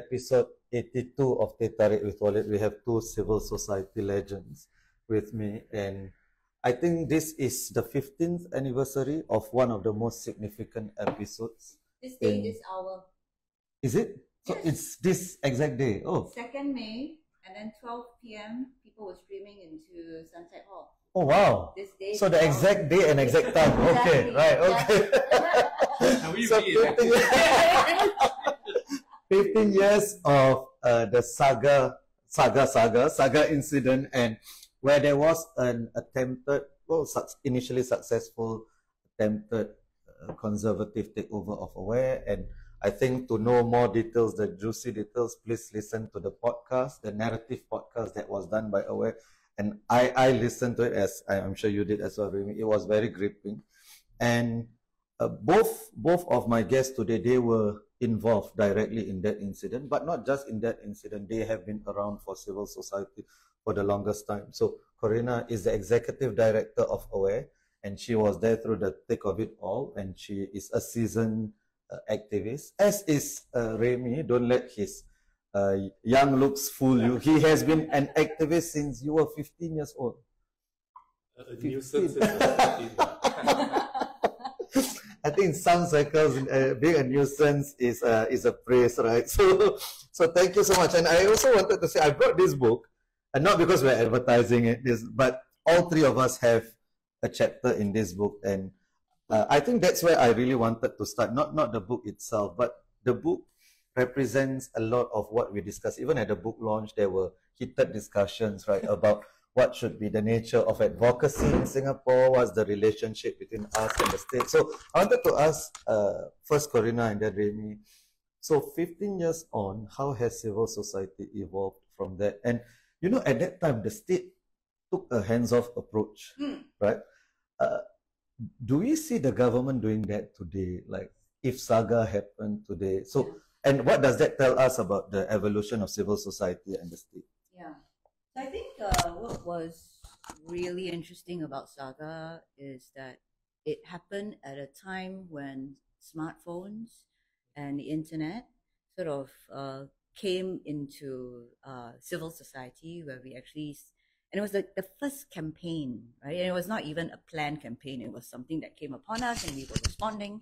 episode 82 of Teh Tarik with Walid. We have two civil society legends with me, and I think this is the 15th anniversary of one of the most significant episodes. This day in- is our Is it? So Yes. it's this exact day. Oh, 2nd May, and then 12 p.m. people were streaming into Sunset Hall. oh wow. This day. So the is exact day and exact time. Okay, right, okay. Can we so read it? 15, 15 years of uh, the saga, saga, saga, saga incident, and where there was an attempted, well, initially successful attempted uh, conservative takeover of Aware. And I think to know more details, the juicy details, please listen to the podcast, the narrative podcast that was done by Aware. And I, I listened to it as I'm sure you did as well, Remy. It was very gripping. And uh, both both of my guests today they were involved directly in that incident but not just in that incident. They have been around for civil society for the longest time. So Corinna is the executive director of aware and she was there through the thick of it all and she is a seasoned uh, activist as is uh, Remy. Don't let his uh, young looks fool you. He has been an activist since you were 15 years old. A 15. a I think in some circles, uh, being a nuisance is uh, is a praise, right? So, so thank you so much. And I also wanted to say I brought this book, and not because we're advertising it, this, but all three of us have a chapter in this book, and uh, I think that's where I really wanted to start. Not not the book itself, but the book represents a lot of what we discussed. Even at the book launch, there were heated discussions, right, about what should be the nature of advocacy in Singapore, what's the relationship between us and the state. So I wanted to ask uh, first Corinna and then Remy. So 15 years on, how has civil society evolved from that? And you know, at that time, the state took a hands-off approach, Hmm. right? Uh, do we see the government doing that today? Like if Saga happened today, so and what does that tell us about the evolution of civil society and the state? Yeah. So I think uh, what was really interesting about Saga is that it happened at a time when smartphones and the internet sort of uh, came into uh, civil society where we actually, and it was the, the first campaign, right? And it was not even a planned campaign, it was something that came upon us and we were responding.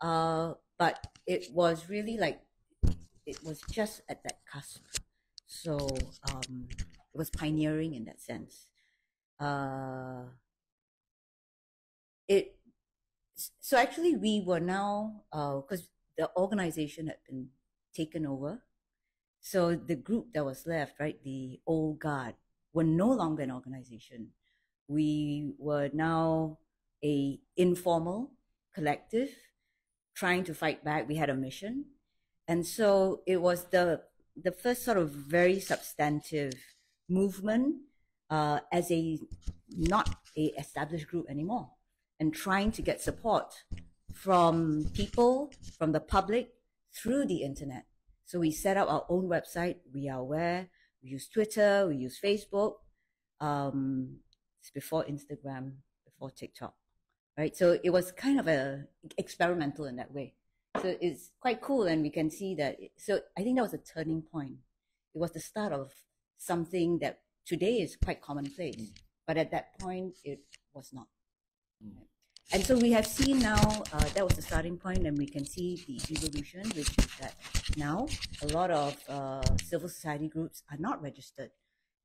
Uh, but it was really like, it was just at that cusp. So um, it was pioneering in that sense. Uh, it so actually we were now because the organization had been taken over. So the group that was left, right, the old guard, were no longer an organization. We were now a informal collective trying to fight back. We had a mission, and so it was the the first sort of very substantive movement uh, as a not a established group anymore, and trying to get support from people, from the public through the internet. So we set up our own website. We are aware. We use Twitter. We use Facebook. Um, it's before Instagram, before TikTok, right? So it was kind of a experimental in that way. So it's quite cool, and we can see that. It, so I think that was a turning point. It was the start of something that today is quite commonplace, but at that point it was not. And so we have seen now uh, that was the starting point, and we can see the evolution, which is that now a lot of uh, civil society groups are not registered.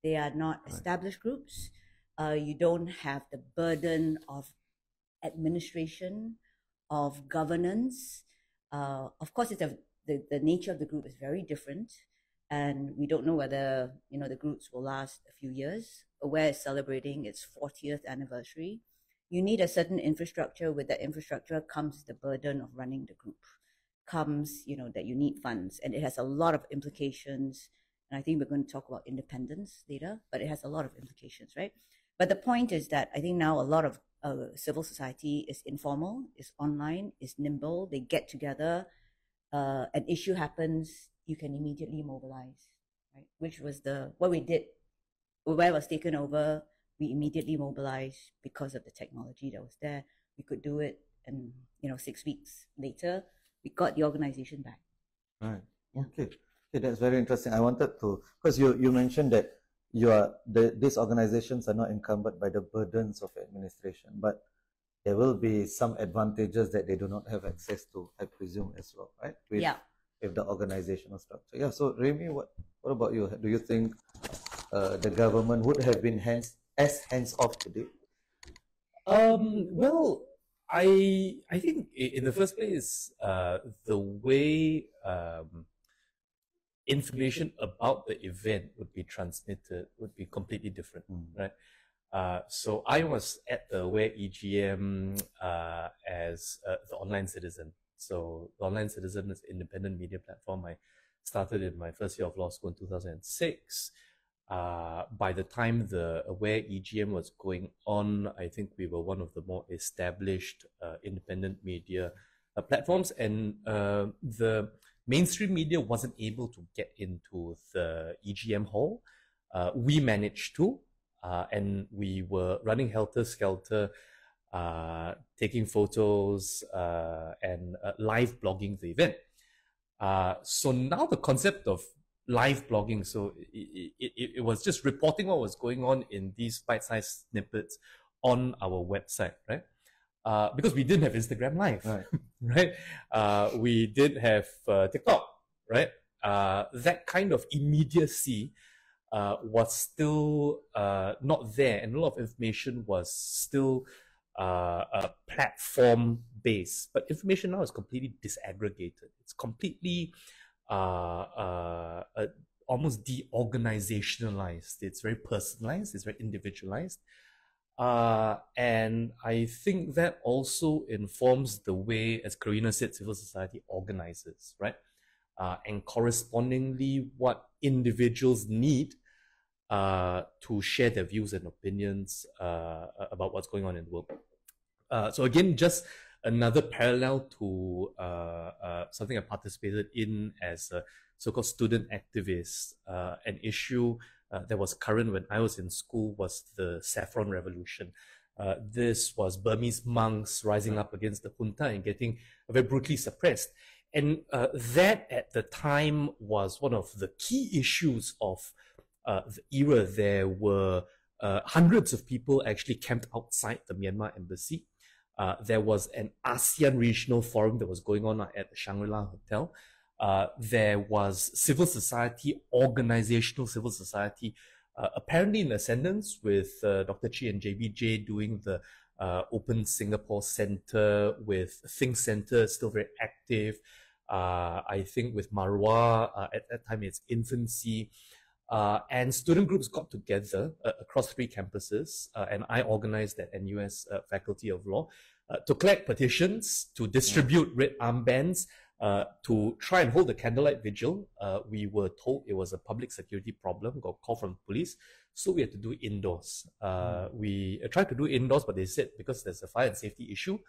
They are not established groups. Uh, you don't have the burden of administration, of governance. Uh, of course, it's a, the, the nature of the group is very different, and we don't know whether you know the groups will last a few years. Aware is celebrating its 40th anniversary you need a certain infrastructure. With that infrastructure comes the burden of running the group, comes, you know, that you need funds. And it has a lot of implications. And I think we're going to talk about independence later, but it has a lot of implications, right? But the point is that I think now a lot of uh, civil society is informal, is online, is nimble. They get together. Uh, an issue happens, you can immediately mobilize, right? Which was the what we did. Where was taken over, we immediately mobilized because of the technology that was there. We could do it, and you know, six weeks later, we got the organization back. Right. Yeah. Okay. Okay, that's very interesting. I wanted to because you you mentioned that you are the these organizations are not encumbered by the burdens of administration, but there will be some advantages that they do not have access to, I presume as well, right? With, yeah. With the organizational structure. Yeah. So Remy, what what about you? Do you think uh, the government would have been hands as hands off today? Um, well, I I think in the first place, uh, the way um, information about the event would be transmitted would be completely different, mm. right? Uh, so I was at the Aware EGM uh, as uh, the online citizen. So online citizen is an independent media platform. I started in my first year of law school in 2006. Uh, by the time the Aware EGM was going on, I think we were one of the more established uh, independent media uh, platforms, and uh, the mainstream media wasn't able to get into the EGM hall. Uh, we managed to, uh, and we were running helter skelter, taking photos and live blogging the event. so now the concept of live blogging. So it, it, it was just reporting what was going on in these bite-sized snippets on our website, right? Uh, because we didn't have Instagram Live, right? right? Uh, we did have uh, TikTok, right? Uh, that kind of immediacy uh, was still uh, not there, and a lot of information was still platform based. But information now is completely disaggregated. It's completely uh, uh, uh, almost deorganizationalized. It's very personalized. It's very individualized. Uh, and I think that also informs the way, as Corinna said, civil society organizes, right? Uh, and correspondingly, what individuals need uh, to share their views and opinions uh, about what's going on in the world. Uh, so again, just another parallel to uh, uh, something I participated in as a so-called student activist. Uh, an issue uh, that was current when I was in school was the Saffron Revolution. Uh, this was Burmese monks rising up against the junta and getting very brutally suppressed. And uh, that at the time was one of the key issues of the era. There were hundreds of people actually camped outside the Myanmar embassy uh, there was an ASEAN regional forum that was going on at the Shangri-La Hotel. Uh, there was civil society, organizational civil society, uh, apparently in ascendance with uh, Dr. Chee and JBJ doing the uh, Open Singapore Center with Think Center still very active. I think with Maruah at that time its infancy. And student groups got together across three campuses, and I organized that NUS Faculty of Law uh, to collect petitions, to distribute red armbands, uh, to try and hold the candlelight vigil. Uh, we were told it was a public security problem, got called from police. So we had to do indoors. Uh, hmm. we tried to do indoors, but they said because there's a fire and safety issue,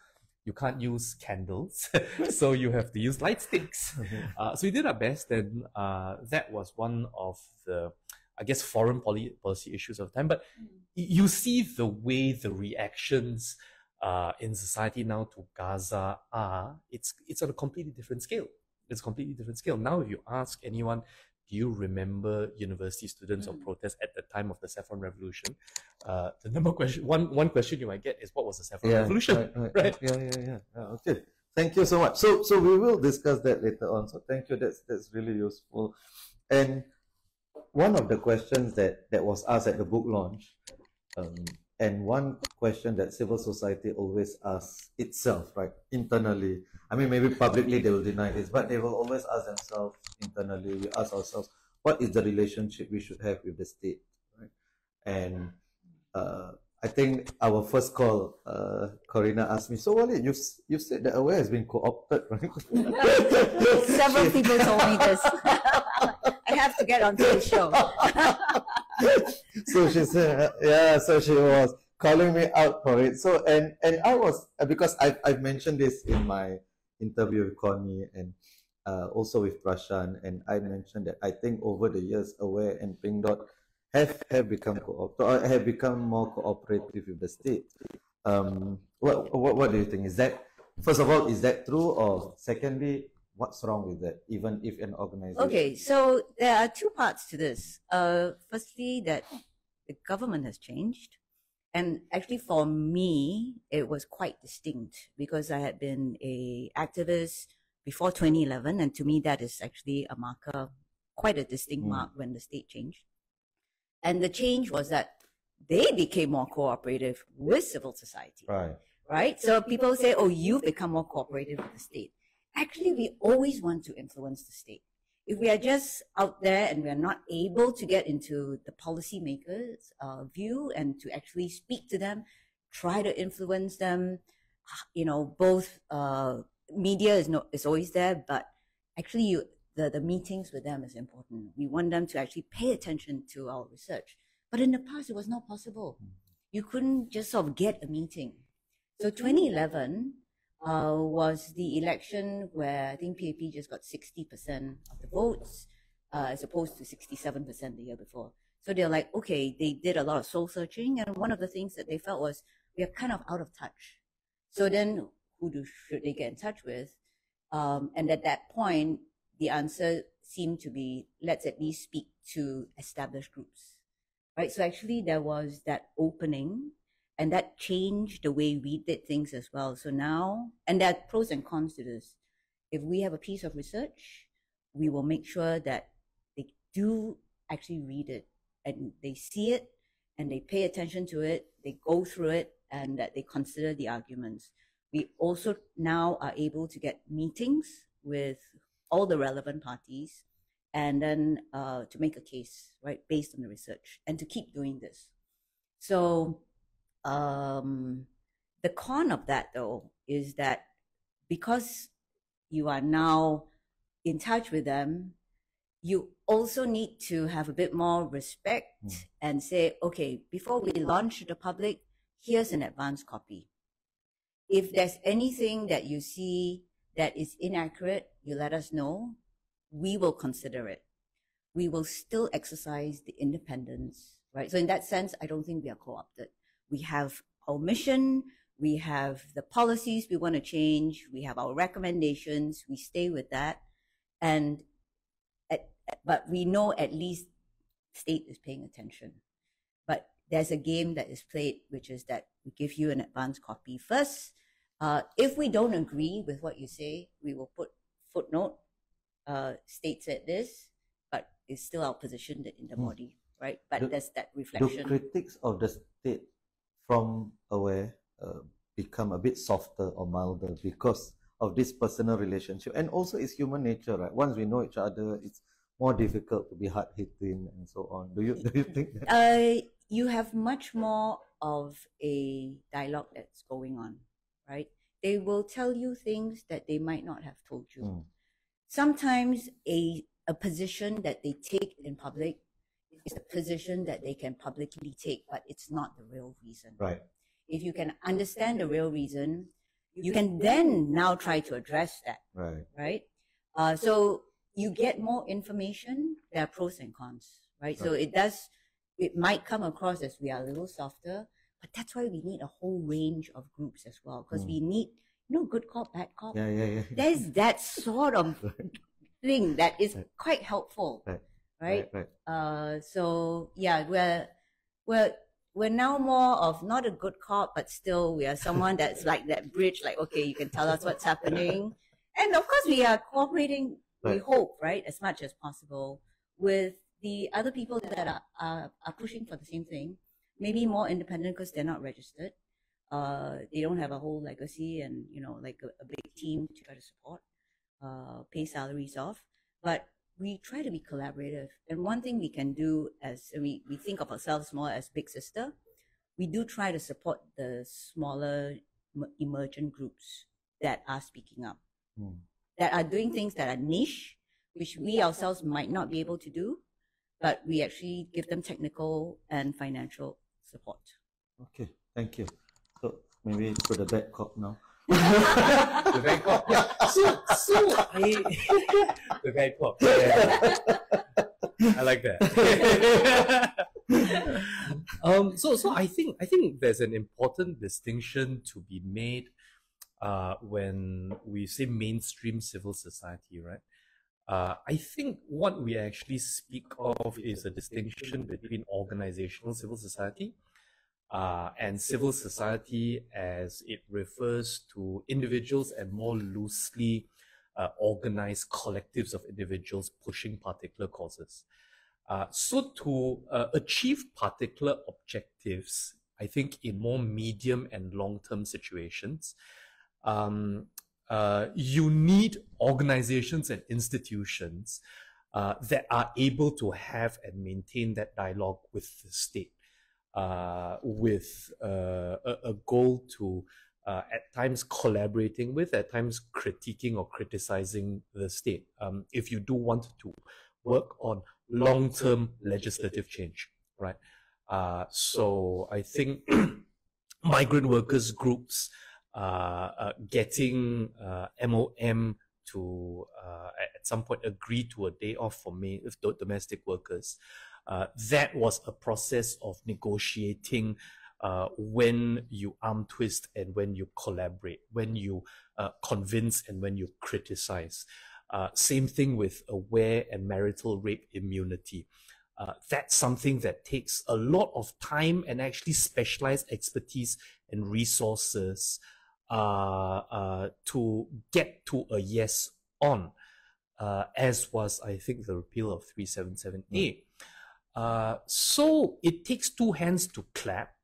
you can't use candles. so you have to use light sticks. Uh, so we did our best. And uh, that was one of the, I guess, foreign policy issues of the time. But hmm. you see the way the reactions uh, in society now to Gaza are, it's, it's on a completely different scale. It's a completely different scale. Now, if you ask anyone, do you remember university students mm. or protests at the time of the Saffron Revolution? Uh, the number question, one, one question you might get is, what was the Saffron yeah, Revolution? Right, right, right. Yeah, yeah, yeah, yeah. Okay. Thank you so much. So, so we will discuss that later on. So thank you. That's, that's really useful. And one of the questions that, that was asked at the book launch, um, and one question that civil society always asks itself, right, internally, I mean, maybe publicly they will deny this, but they will always ask themselves internally, we ask ourselves, what is the relationship we should have with the state, right? And uh, I think our first call, uh, Corinna asked me, so Walid, you you said that Aware has been co-opted, right? Several people told me this. I have to get onto the show. so she said, yeah, so she was calling me out for it. So, and, and I was, uh, because I've, I've mentioned this in my interview with Connie and uh, also with Prashan, and I mentioned that I think over the years, Aware and Pink Dot have, have become co have become more cooperative with the state. Um, what, what, what do you think? Is that, first of all, is that true? Or secondly, what's wrong with that? Even if an organization. Okay, so there are two parts to this. Uh, firstly, that the government has changed. And actually, for me, it was quite distinct because I had been a activist before 2011, and to me, that is actually a marker, quite a distinct Mm. mark when the state changed. And the change was that they became more cooperative with civil society Right. right? So people say, oh, you've become more cooperative with the state. Actually, we always want to influence the state. If we are just out there and we are not able to get into the policymakers' uh, view and to actually speak to them, try to influence them, you know, both uh, media is not is always there, but actually, you the the meetings with them is important. We want them to actually pay attention to our research. But in the past, it was not possible. You couldn't just sort of get a meeting. So 2011 uh, was the election where I think PAP just got 60% of the votes, uh, as opposed to 67% the year before. So they're like, okay, they did a lot of soul searching, and one of the things that they felt was we are kind of out of touch. So then, who do, should they get in touch with? Um, and at that point, the answer seemed to be let's at least speak to established groups, right? So actually, there was that opening and that changed the way we did things as well. So now, and there are pros and cons to this. If we have a piece of research, we will make sure that they do actually read it and they see it and they pay attention to it, they go through it, and that they consider the arguments. We also now are able to get meetings with all the relevant parties and then uh, to make a case, right, based on the research and to keep doing this. So, um, the con of that though is that because you are now in touch with them, you also need to have a bit more respect Mm. and say, okay, before we launch to the public, here's an advance copy. If there's anything that you see that is inaccurate, you let us know. We will consider it. We will still exercise the independence, right? So in that sense, I don't think we are co-opted. We have our mission. We have the policies we want to change. We have our recommendations. We stay with that. And, at, but we know at least state is paying attention. But there's a game that is played, which is that we give you an advance copy first. Uh, if we don't agree with what you say, we will put footnote, uh, state said this, but it's still our position in the Hmm. body, right? But Do- there's that Do reflection. critics of the state from aware uh, become a bit softer or milder because of this personal relationship? And also, it's human nature, right? Once we know each other, it's more difficult to be hard hitting and so on. Do you do you think that? uh, you have much more of a dialogue that's going on, right? They will tell you things that they might not have told you. Mm. Sometimes a a position that they take in public is a position that they can publicly take, but it's not the real reason. Right. If you can understand the real reason, you can then now try to address that Right. right? Uh, so you get more information. There are pros and cons, right? So it does, it might come across as we are a little softer, but that's why we need a whole range of groups as well, because Mm. we need, you know, good cop, bad cop. Yeah, yeah, yeah. There's that sort of thing that is quite helpful, Right. Right? right. Uh, so yeah, we're we're we're now more of not a good cop, but still we are someone that's like that bridge. Like, okay, you can tell us what's happening, and of course we are cooperating. We hope, right, as much as possible with the other people that are are, are pushing for the same thing. Maybe more independent because they're not registered. Uh, they don't have a whole legacy and you know like a, a big team to try to support, uh, pay salaries off. But we try to be collaborative. And one thing we can do as we, we think of ourselves more as big sister, we do try to support the smaller emergent groups that are speaking up, Mm. that are doing things that are niche, which we ourselves might not be able to do, but we actually give them technical and financial support. Okay. Thank you. So maybe to the back cop now. The cop. Yeah. So, so I the bad cop. Yeah. I like that. um, so, so I think I think there's an important distinction to be made uh, when we say mainstream civil society, right? Uh, I think what we actually speak of is a distinction between organizational civil society uh, and civil society as it refers to individuals and more loosely uh, organized collectives of individuals pushing particular causes. Uh, so to uh, achieve particular objectives, I think in more medium and long-term situations, um, uh, you need organizations and institutions uh, that are able to have and maintain that dialogue with the state, with uh, a, a, goal to uh, at times collaborating with, at times critiquing or criticizing the state. Um, if you do want to work on long-term legislative change, right? Uh, so I think migrant workers groups uh, uh, getting MOM uh, to at some point agree to a day off for me with domestic workers. That was a process of negotiating uh, when you arm twist and when you collaborate, when you uh, convince and when you criticize. Uh, same thing with aware and marital rape immunity. that's something that takes a lot of time and actually specialized expertise and resources uh, uh, to get to a yes on, uh, as was, I think, the repeal of 377A. Uh, so it takes two hands to clap.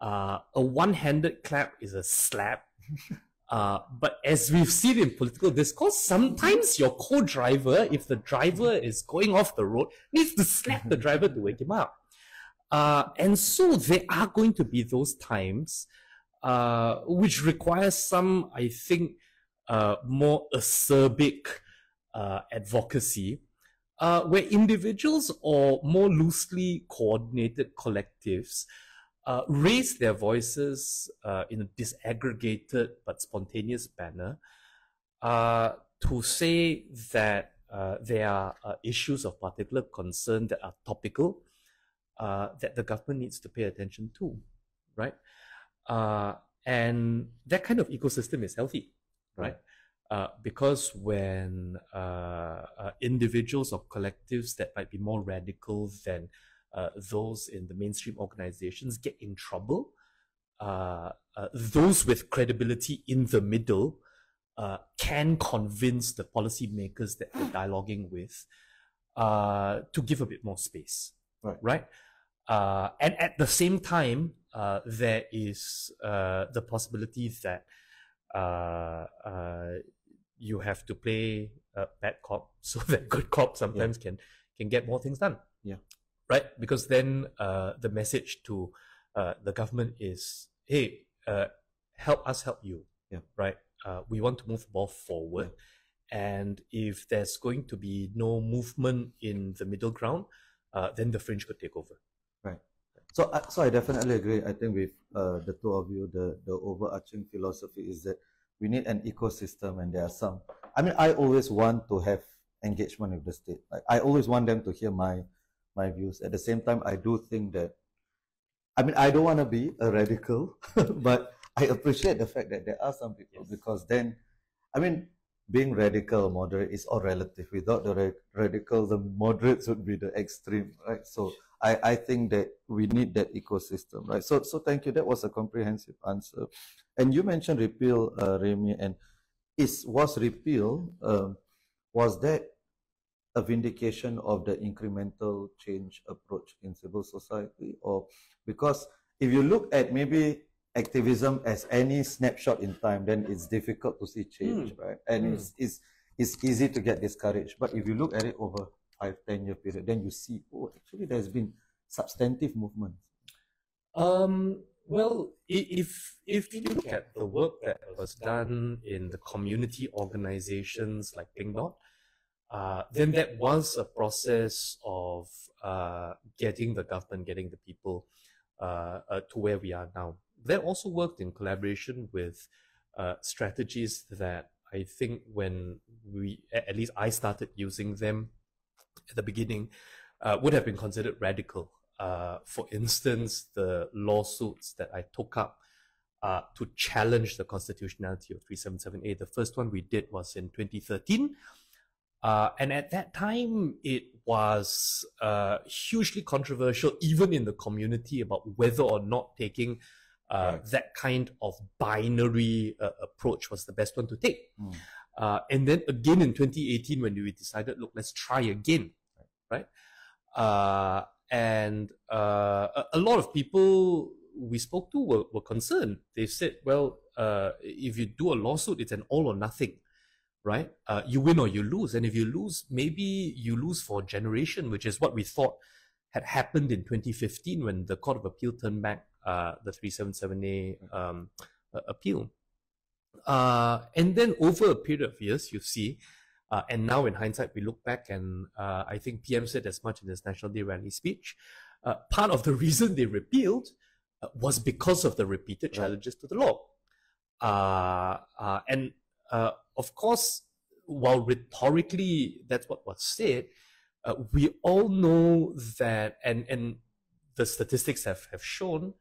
Uh, a one handed clap is a slap. Uh, but as we've seen in political discourse, sometimes your co-driver, if the driver is going off the road, needs to slap the driver to wake him up. Uh, and so there are going to be those times uh, which requires some, I think, uh, more acerbic uh, advocacy, uh, where individuals or more loosely coordinated collectives uh, raise their voices in a disaggregated but spontaneous manner to say that there are issues of particular concern that are topical that the government needs to pay attention to, right? Uh, and that kind of ecosystem is healthy, right? Uh, because when uh, uh, individuals or collectives that might be more radical than uh, those in the mainstream organizations get in trouble, uh, uh, those with credibility in the middle can convince the policymakers that they're dialoguing with to give a bit more space, right? right? and at the same time, uh, there is uh, the possibility that uh, uh you have to play a bad cop so that good cop sometimes yeah. can can get more things done. Yeah. Right? Because then uh, the message to the government is, hey, help us help you. Yeah. Right? we want to move the ball forward. Yeah. And if there's going to be no movement in the middle ground, then the fringe could take over. Right. So, uh, so I definitely agree. I think with uh, the two of you, the the overarching philosophy is that we need an ecosystem, and there are some. I mean, I always want to have engagement with the state. Like, I always want them to hear my my views. At the same time, I do think that. I mean, I don't want to be a radical, but I appreciate the fact that there are some people yes. because then, I mean, being radical, moderate is all relative. Without the ra- radical, the moderates would be the extreme, right? So I, I think that we need that ecosystem, right? So, so thank you. That was a comprehensive answer. And you mentioned repeal, uh, Remy, and is was repeal, um, was that a vindication of the incremental change approach in civil society? Or because if you look at maybe activism as any snapshot in time, then it's difficult to see change, mm. right? And mm. it's, it's, it's easy to get discouraged. But if you look at it over five, ten year period, then you see, oh, actually there's been substantive movement. Um, well, if if you look at the work that was done in the community organizations like Pink Dot, uh, then that was a process of uh, getting the government, getting the people uh, uh to where we are now. That also worked in collaboration with uh, strategies that I think when we, at least I started using them at the beginning uh, would have been considered radical. Uh, for instance, the lawsuits that I took up uh, to challenge the constitutionality of 377A. The first one we did was in 2013. Uh, and at that time, it was uh, hugely controversial, even in the community, about whether or not taking uh, Right. that kind of binary uh, approach was the best one to take. Mm. Uh, and then again in 2018, when we decided, look, let's try again, right? Uh, and uh, a, lot of people we spoke to were, were concerned. They said, well, uh, if you do a lawsuit, it's an all or nothing, right? Uh, you win or you lose. And if you lose, maybe you lose for a generation, which is what we thought had happened in 2015 when the Court of Appeal turned back uh, the 377A um, appeal. Uh, and then over a period of years, you see, uh, and now in hindsight, we look back and uh, I think PM said as much in his National Day rally speech. Uh, part of the reason they repealed uh, was because of the repeated Right. challenges to the law. Uh, uh, and uh, of course, while rhetorically that's what was said, uh, we all know that, and, and the statistics have, have shown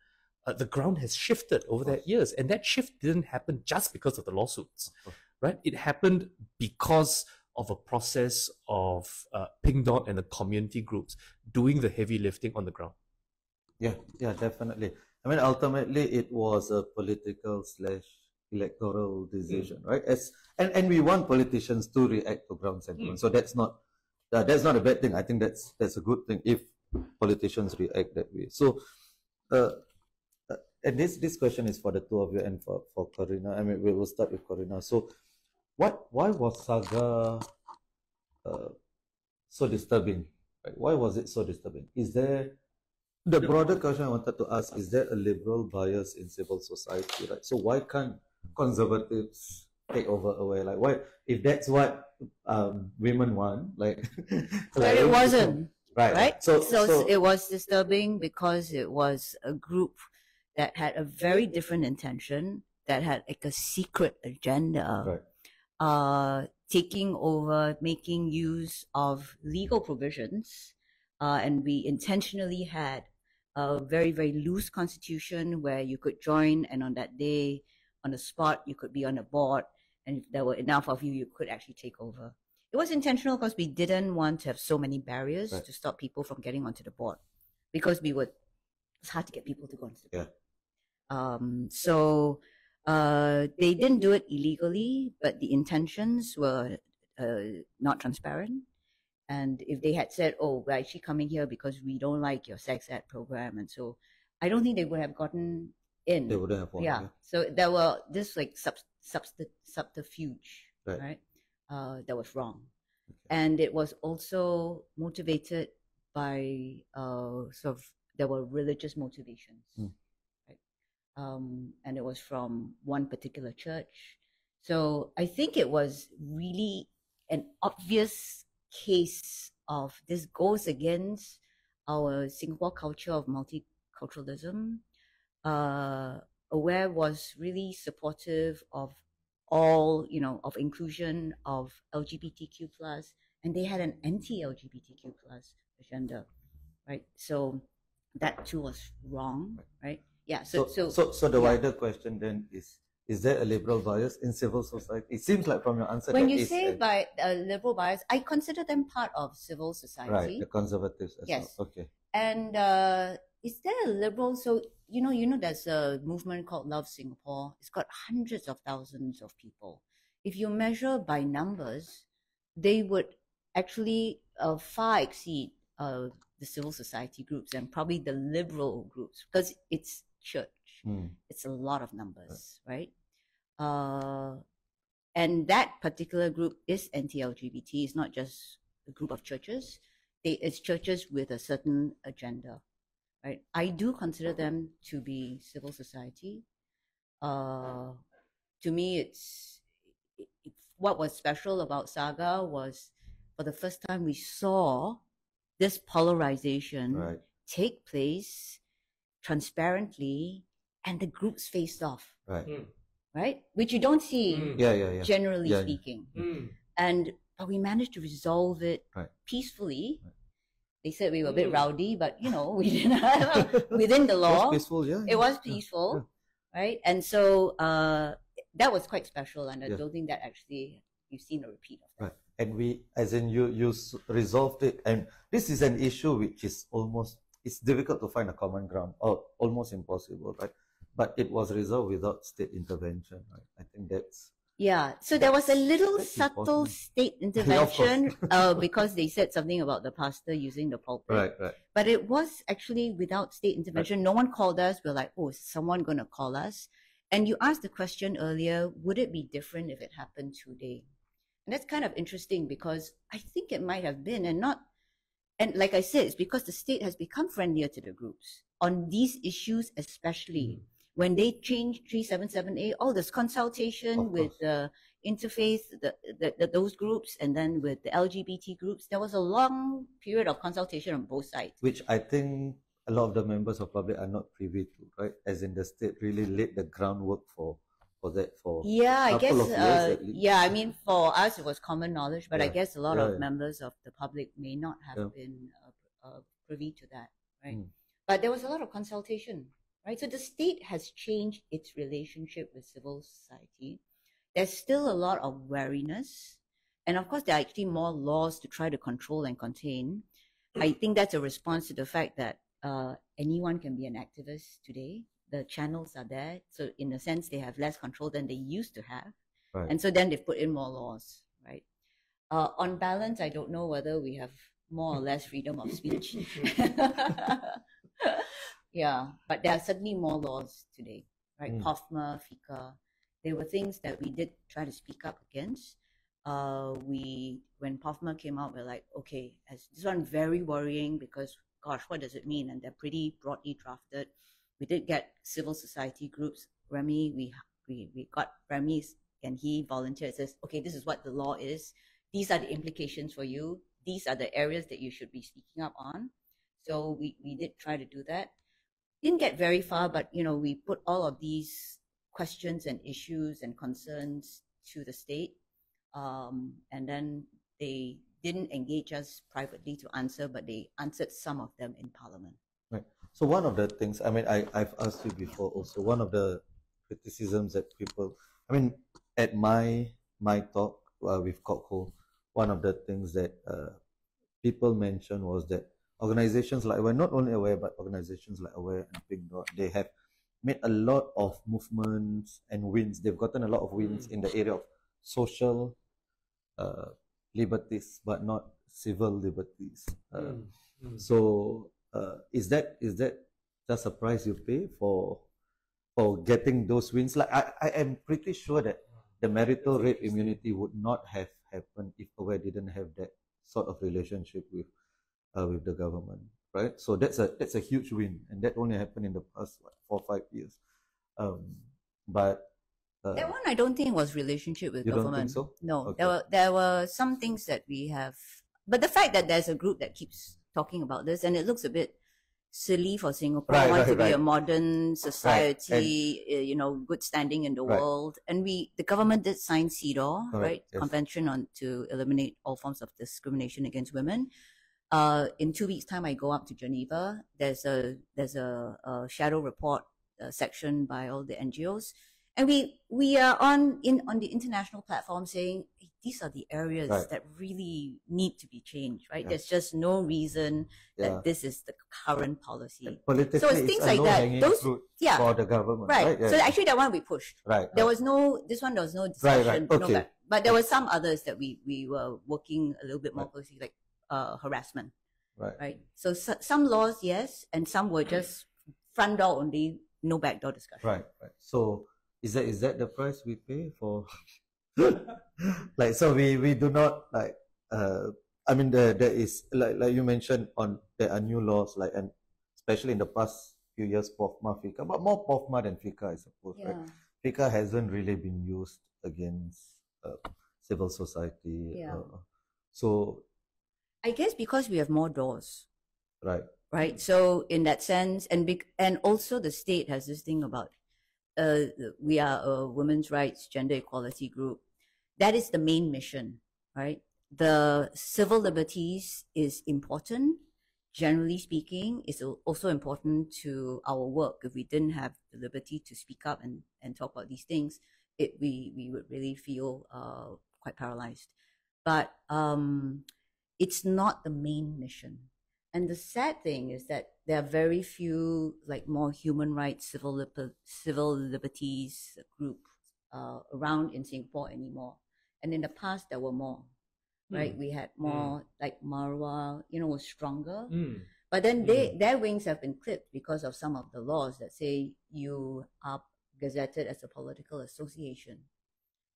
uh, the ground has shifted over that years. And that shift didn't happen just because of the lawsuits, Of right? It happened because of a process of uh, Pink Dot and the community groups doing the heavy lifting on the ground. Yeah, yeah, definitely. I mean, ultimately, it was a political slash electoral decision, right? As and and we want politicians to react to ground sentiment, so that's not uh, that's not a bad thing. I think that's that's a good thing if politicians react that way. So, uh, and this this question is for the two of you and for for Corinna. I mean, we will start with Corinna. So, what why was Saga uh, so disturbing? Right? Why was it so disturbing? Is there the broader question I wanted to ask is there a liberal bias in civil society, right? So why can't conservatives take over Aware? Like why if that's what um, women want, like But it wasn't. right. right? So so, so, it was disturbing because it was a group that had a very different intention, that had like a secret agenda, Right. uh, taking over, making use of legal provisions, uh, and we intentionally had a very very loose constitution where you could join, and on that day, on the spot, you could be on a board, and if there were enough of you, you could actually take over. It was intentional because we didn't want to have so many barriers Right. to stop people from getting onto the board, because we would. It's hard to get people to go onto the board. Um, so uh, they didn't do it illegally, but the intentions were uh, not transparent. And if they had said, "Oh, we're actually coming here because we don't like your sex ed program," and so I don't think they would have gotten in. they wouldn't have won. yeah. So there were this like sub, subst- subterfuge, Right. right? Uh, that was wrong, and it was also motivated by uh, sort of there were religious motivations, Hmm. Um, and it was from one particular church. So I think it was really an obvious case of this goes against our Singapore culture of multiculturalism. Uh, Aware was really supportive of all, you know, of inclusion of LGBTQ plus, and they had an anti-LGBTQ plus agenda, right? So that too was wrong, right? Yeah. So, So, so, so, the yeah. wider question then is: Is there a liberal bias in civil society? It seems like from your answer when you say a- by uh, liberal bias, I consider them part of civil society. right, the conservatives as Yes. well. Okay. And uh, is there a liberal? So you know, you know, there's a movement called Love Singapore. It's got hundreds of thousands of people. If you measure by numbers, they would actually uh, far exceed uh, the civil society groups and probably the liberal groups because it's church. Hmm. It's a lot of numbers, right? Uh, and that particular group is anti-LGBT. It's not just a group of churches. They, it's churches with a certain agenda, right? I do consider them to be civil society. Uh, to me, it's it, it- what was special about Saga was for the first time we saw this polarization Right. take place transparently and the groups faced off, Right. right? Which you don't see Mm. Yeah. Yeah. Yeah. generally Yeah. speaking. Mm. And but we managed to resolve it Right. peacefully. Right. They said we were a bit Mm. rowdy, but you know, we didn't within the law. It was law. peaceful. Yeah. It was yeah, peaceful, right? And so uh, that was quite special, and I Yeah. don't think that actually you've seen a repeat of that. Right. And we, as in you, you s- resolved it. And this is an issue which is almost, it's difficult to find a common ground or almost impossible, right? But it was resolved without state intervention, right? I think that's, Yeah, so there was a little subtle important. state intervention uh, because they said something about the pastor using the pulpit. right, right. But it was actually without state intervention. No one called us. We're like, oh, is someone going to call us? And you asked the question earlier, would it be different if it happened today? And that's kind of interesting because I think it might have been, and not, and like I said, it's because the state has become friendlier to the groups on these issues, especially hmm. when they changed 377A, all this consultation with the interface, the, the, the, those groups, and then with the LGBT groups, there was a long period of consultation on both sides. Which I think a lot of the members of public are not privy to, right? As in the state really laid the groundwork for, for that, for, Yeah, I guess. Uh, yeah, I mean, for us, it was common knowledge, but I guess a lot Yeah, of yeah. members of the public may not have Yeah. been uh, uh, privy to that, right? Mm. But there was a lot of consultation, right? So the state has changed its relationship with civil society. There's still a lot of wariness. And of course, there are actually more laws to try to control and contain. I think that's a response to the fact that uh, anyone can be an activist today. The channels are there. So, in a sense, they have less control than they used to have. right. And so then they've put in more laws, right? Uh, on balance, I don't know whether we have more or less freedom of speech. yeah, but there are certainly more laws today, right? Mm. POFMA, FICA, they were things that we did try to speak up against. Uh, we, when POFMA came out, we're like, okay, as this one very worrying because, gosh, what does it mean? And they're pretty broadly drafted. We did get civil society groups. Remy, we we we got Remy's and he volunteered says, okay, this is what the law is. These are the implications for you. These are the areas that you should be speaking up on. So we, we did try to do that. Didn't get very far, but you know, we put all of these questions and issues and concerns to the state. Um, and then they didn't engage us privately to answer, but they answered some of them in parliament. Right. So one of the things, I mean, I, I've asked you before also, one of the criticisms that people, I mean, at my my talk uh, with Kokko, one of the things that uh, people mentioned was that organizations like, we're not only aware, but organizations like Aware and Pink Dot, they have made a lot of movements and wins. They've gotten a lot of wins Mm. in the area of social uh, liberties, but not civil liberties. Uh, Mm. so uh, is that is that just a price you pay for for getting those wins? Like I, I am pretty sure that the marital rape immunity would not have happened if Aware didn't have that sort of relationship with uh, with the government, right? So that's a that's a huge win, and that only happened in the past what, four five years. Um, but uh, That one I don't think was relationship with You don't think government. so? No, Okay. there were there were some things that we have, but the fact that there's a group that keeps talking about this and it looks a bit silly for Singapore. Right, want right, to be a modern society, uh, you know, good standing in the Right. world, and we the government did sign CEDAW, right, yes. Convention on to eliminate all forms of discrimination against women. Uh, in two weeks' time, I go up to Geneva. There's a there's a, a shadow report uh, section by all the NGOs, and we we are on in on the international platform saying "Hey, these are the areas Right. that really need to be changed. Right? Yeah. There's just no reason yeah, that this is the current policy. And politically, So it's it's things a like that. Those- Yeah, for the government, right. right? Yeah, So actually, that one we pushed. right, There right. was no this one. There was no discussion. right. no Okay. back- but there were some others that we we were working a little bit more Right. closely, like uh, harassment. right. Right. So, so some laws, yes, and some were just front door only, no back door discussion. Right, right. So is that is that the price we pay for? like so we we do not like uh I mean there there is like like you mentioned on there are new laws like and especially in the past few years POFMA FICA but more POFMA than FICA I suppose Yeah. right FICA hasn't really been used against uh, civil society Yeah. uh, so I guess because we have more doors, right right? So in that sense, and bec- and also the state has this thing about, uh, we are a women's rights, gender equality group. That is the main mission, right? The civil liberties is important. generally speaking, it's also important to our work. If we didn't have the liberty to speak up and, and talk about these things, it we we would really feel uh, quite paralyzed. But um, it's not the main mission. And the sad thing is that there are very few like more human rights, civil liber- civil liberties group uh, around in Singapore anymore. And in the past, there were more, right? Mm. We had more like Maruah, you know, was stronger. Mm. But then they their wings have been clipped because of some of the laws that say you are gazetted as a political association,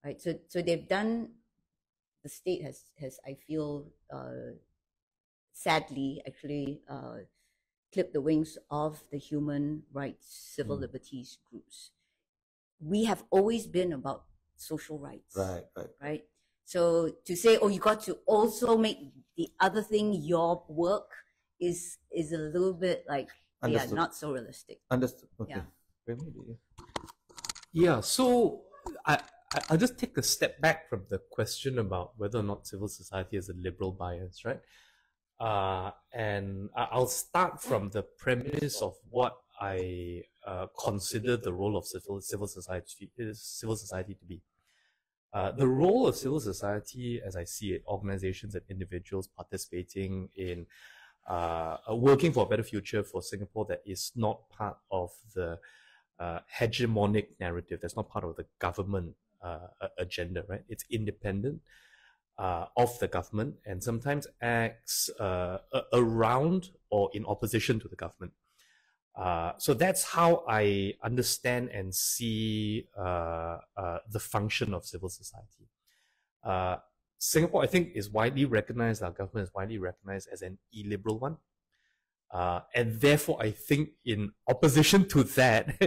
right? So so they've done. The state has has I feel uh, sadly actually uh, clipped the wings of the human rights, civil Mm. liberties groups. We have always been about social rights Right, right. right? So to say, oh, you got to also make the other thing your work is is a little bit like yeah, not so realistic. Understood. Okay. Yeah. Remy, do you- Yeah, so I, I I'll just take a step back from the question about whether or not civil society has a liberal bias, right? Uh, and I'll start from the premise of what I uh, consider the role of civil civil society civil society to be. Uh, the role of civil society, as I see it, organizations and individuals participating in uh, working for a better future for Singapore that is not part of the uh, hegemonic narrative. That's not part of the government agenda, right? It's independent uh, of the government and sometimes acts uh, around or in opposition to the government. Uh, so that's how I understand and see uh, uh, the function of civil society. Uh, Singapore, I think, is widely recognized, our government is widely recognized as an illiberal one. And therefore, I think in opposition to that,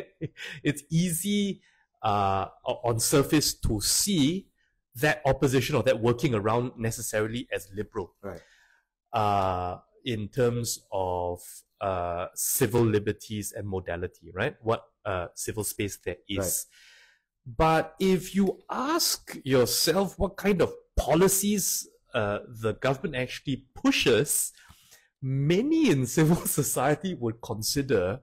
it's easy on surface to see that opposition or that working around necessarily as liberal Right. uh, in terms of uh, civil liberties and modality, right? What uh, civil space there is. But if you ask yourself what kind of policies uh, the government actually pushes, many in civil society would consider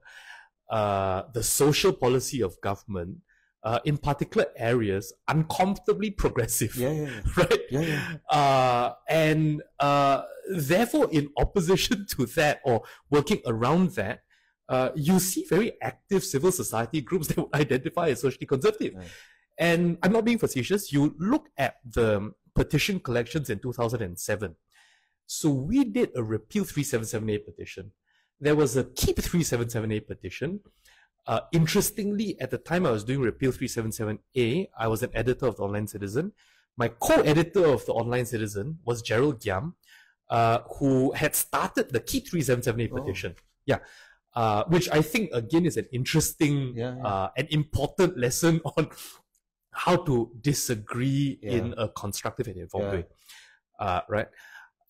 uh, the social policy of government uh, in particular areas uncomfortably progressive Yeah, yeah, yeah. right? Yeah, yeah. Uh, and uh, therefore, in opposition to that or working around that, uh, you see very active civil society groups that would identify as socially conservative. Right. And I'm not being facetious. You look at the petition collections in 2007. So we did a repeal 377A petition. There was a keep 377A petition. Uh, interestingly, at the time I was doing repeal 377A, I was an editor of the Online Citizen. My co-editor of the Online Citizen was Gerald Giam, uh, who had started the keep 3778 Oh. petition. Yeah. Uh, which I think again is an interesting Yeah, yeah. uh, an important lesson on how to disagree Yeah. in a constructive and informed way. Uh, right.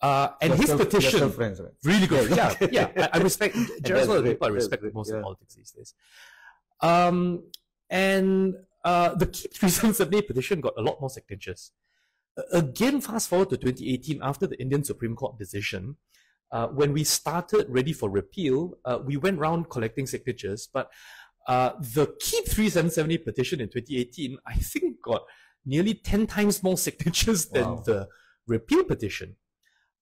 Uh, and his petition, friends, right? really good. Yeah, Yeah, yeah. I, I respect Gerald's one of the people I respect great. most in politics these days. Um, and uh, the Keep 377A petition got a lot more signatures. Again, fast forward to 2018, after the Indian Supreme Court decision, uh, when we started ready for repeal, uh, we went round collecting signatures, but uh, the Keep 377A petition in 2018, I think, got nearly 10 times more signatures than the repeal petition.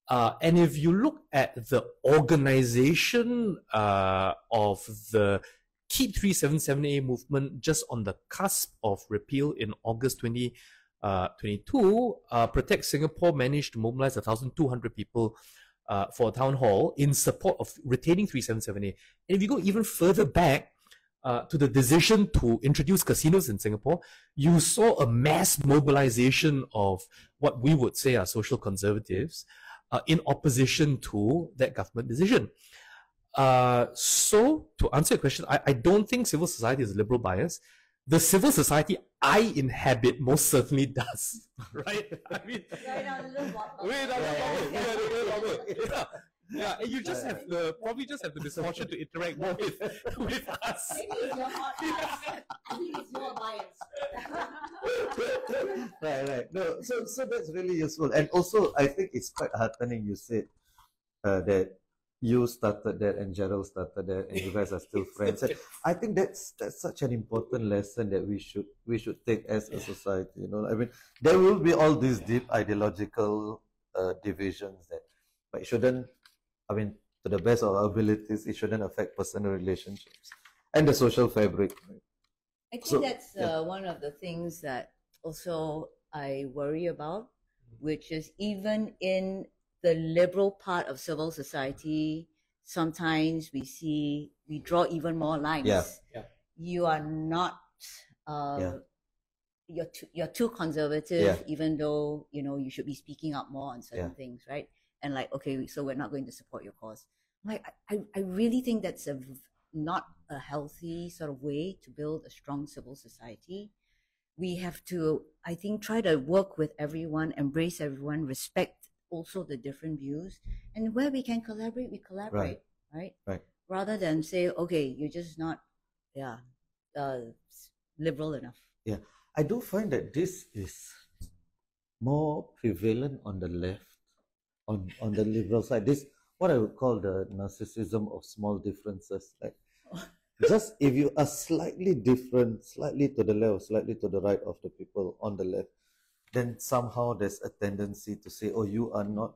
Uh, and if you look at the organization uh, of the Keep 377A movement just on the cusp of repeal in August 2022, uh, Protect Singapore managed to mobilize 1,200 people uh, for a town hall in support of retaining 377A. And if you go even further back, uh, to the decision to introduce casinos in Singapore, you saw a mass mobilization of what we would say are social conservatives uh, in opposition to that government decision. Uh, so, to answer your question, I, I don't think civil society is liberal bias. The civil society I inhabit most certainly does, right? I mean, Wait, I'm yeah, yeah, and you just have the probably just have the misfortune to interact more with with us. right, right. No, so so that's really useful, and also I think it's quite heartening. You said uh, that you started that and Gerald started that and you guys are still friends. And I think that's that's such an important lesson that we should we should take as a society. You know, I mean, there will be all these deep ideological uh, divisions that, but it shouldn't. I mean, to the best of our abilities, it shouldn't affect personal relationships and the social fabric. right? I think So, that's yeah. uh, one of the things that also I worry about, which is even in the liberal part of civil society, sometimes we see we draw even more lines. Yeah. Yeah. You are not. Uh, Yeah. You're too, you're too conservative, Yeah. even though you know you should be speaking up more on certain Yeah. things, right? And like, okay, so we're not going to support your cause. Like, I, I- I really think that's a not a healthy sort of way to build a strong civil society. We have to, I think, try to work with everyone, embrace everyone, respect also the different views, and where we can collaborate, we collaborate, right? Right. Rather than say, okay, you're just not, yeah, uh, liberal enough. Yeah, I do find that this is more prevalent on the left, on on the liberal side. This what I would call the narcissism of small differences. Like just if you are slightly different, slightly to the left, slightly to the right of the people on the left, then somehow there's a tendency to say, "Oh, you are not